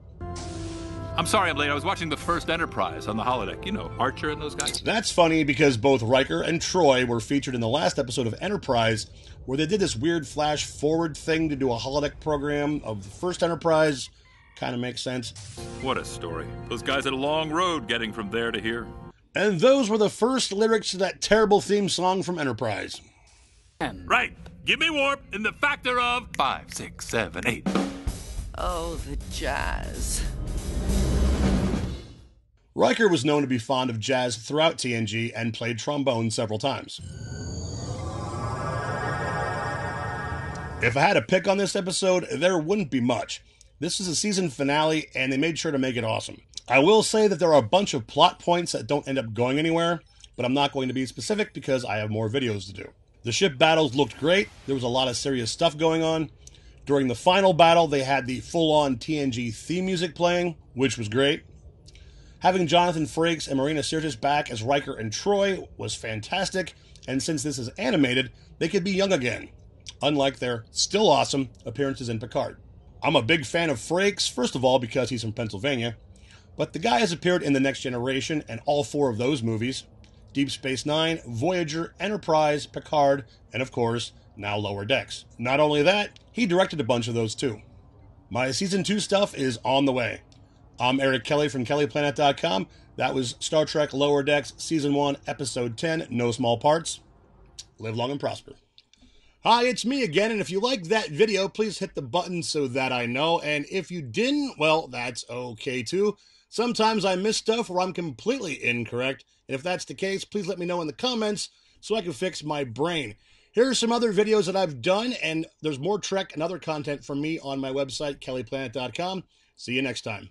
I'm sorry I'm late. I was watching the first Enterprise on the holodeck. You know, Archer and those guys. That's funny because both Riker and Troi were featured in the last episode of Enterprise, where they did this weird flash forward thing to do a holodeck program of the first Enterprise. Kind of makes sense. What a story. Those guys had a long road getting from there to here. And those were the first lyrics to that terrible theme song from Enterprise. Right. Give me warp in the factor of five, six, seven, eight. Oh, the jazz. Riker was known to be fond of jazz throughout TNG and played trombone several times. If I had to pick on this episode, there wouldn't be much. This is a season finale, and they made sure to make it awesome. I will say that there are a bunch of plot points that don't end up going anywhere, but I'm not going to be specific because I have more videos to do. The ship battles looked great, there was a lot of serious stuff going on. During the final battle, they had the full on TNG theme music playing, which was great. Having Jonathan Frakes and Marina Sirtis back as Riker and Troi was fantastic, and since this is animated, they could be young again, unlike their still awesome appearances in Picard. I'm a big fan of Frakes, first of all because he's from Pennsylvania, but the guy has appeared in The Next Generation and all four of those movies Deep Space Nine, Voyager, Enterprise, Picard, and of course, now Lower Decks. Not only that, he directed a bunch of those too. My season 2 stuff is on the way. I'm Eric Kelly from KellyPlanet.com. That was Star Trek Lower Decks Season 1, Episode 10, No Small Parts. Live long and prosper. Hi, it's me again, and if you liked that video, please hit the button so that I know. And if you didn't, well, that's okay too. Sometimes I miss stuff where I'm completely incorrect, and if that's the case, please let me know in the comments so I can fix my brain. Here are some other videos that I've done, and there's more Trek and other content from me on my website, kellyplanet.com. See you next time.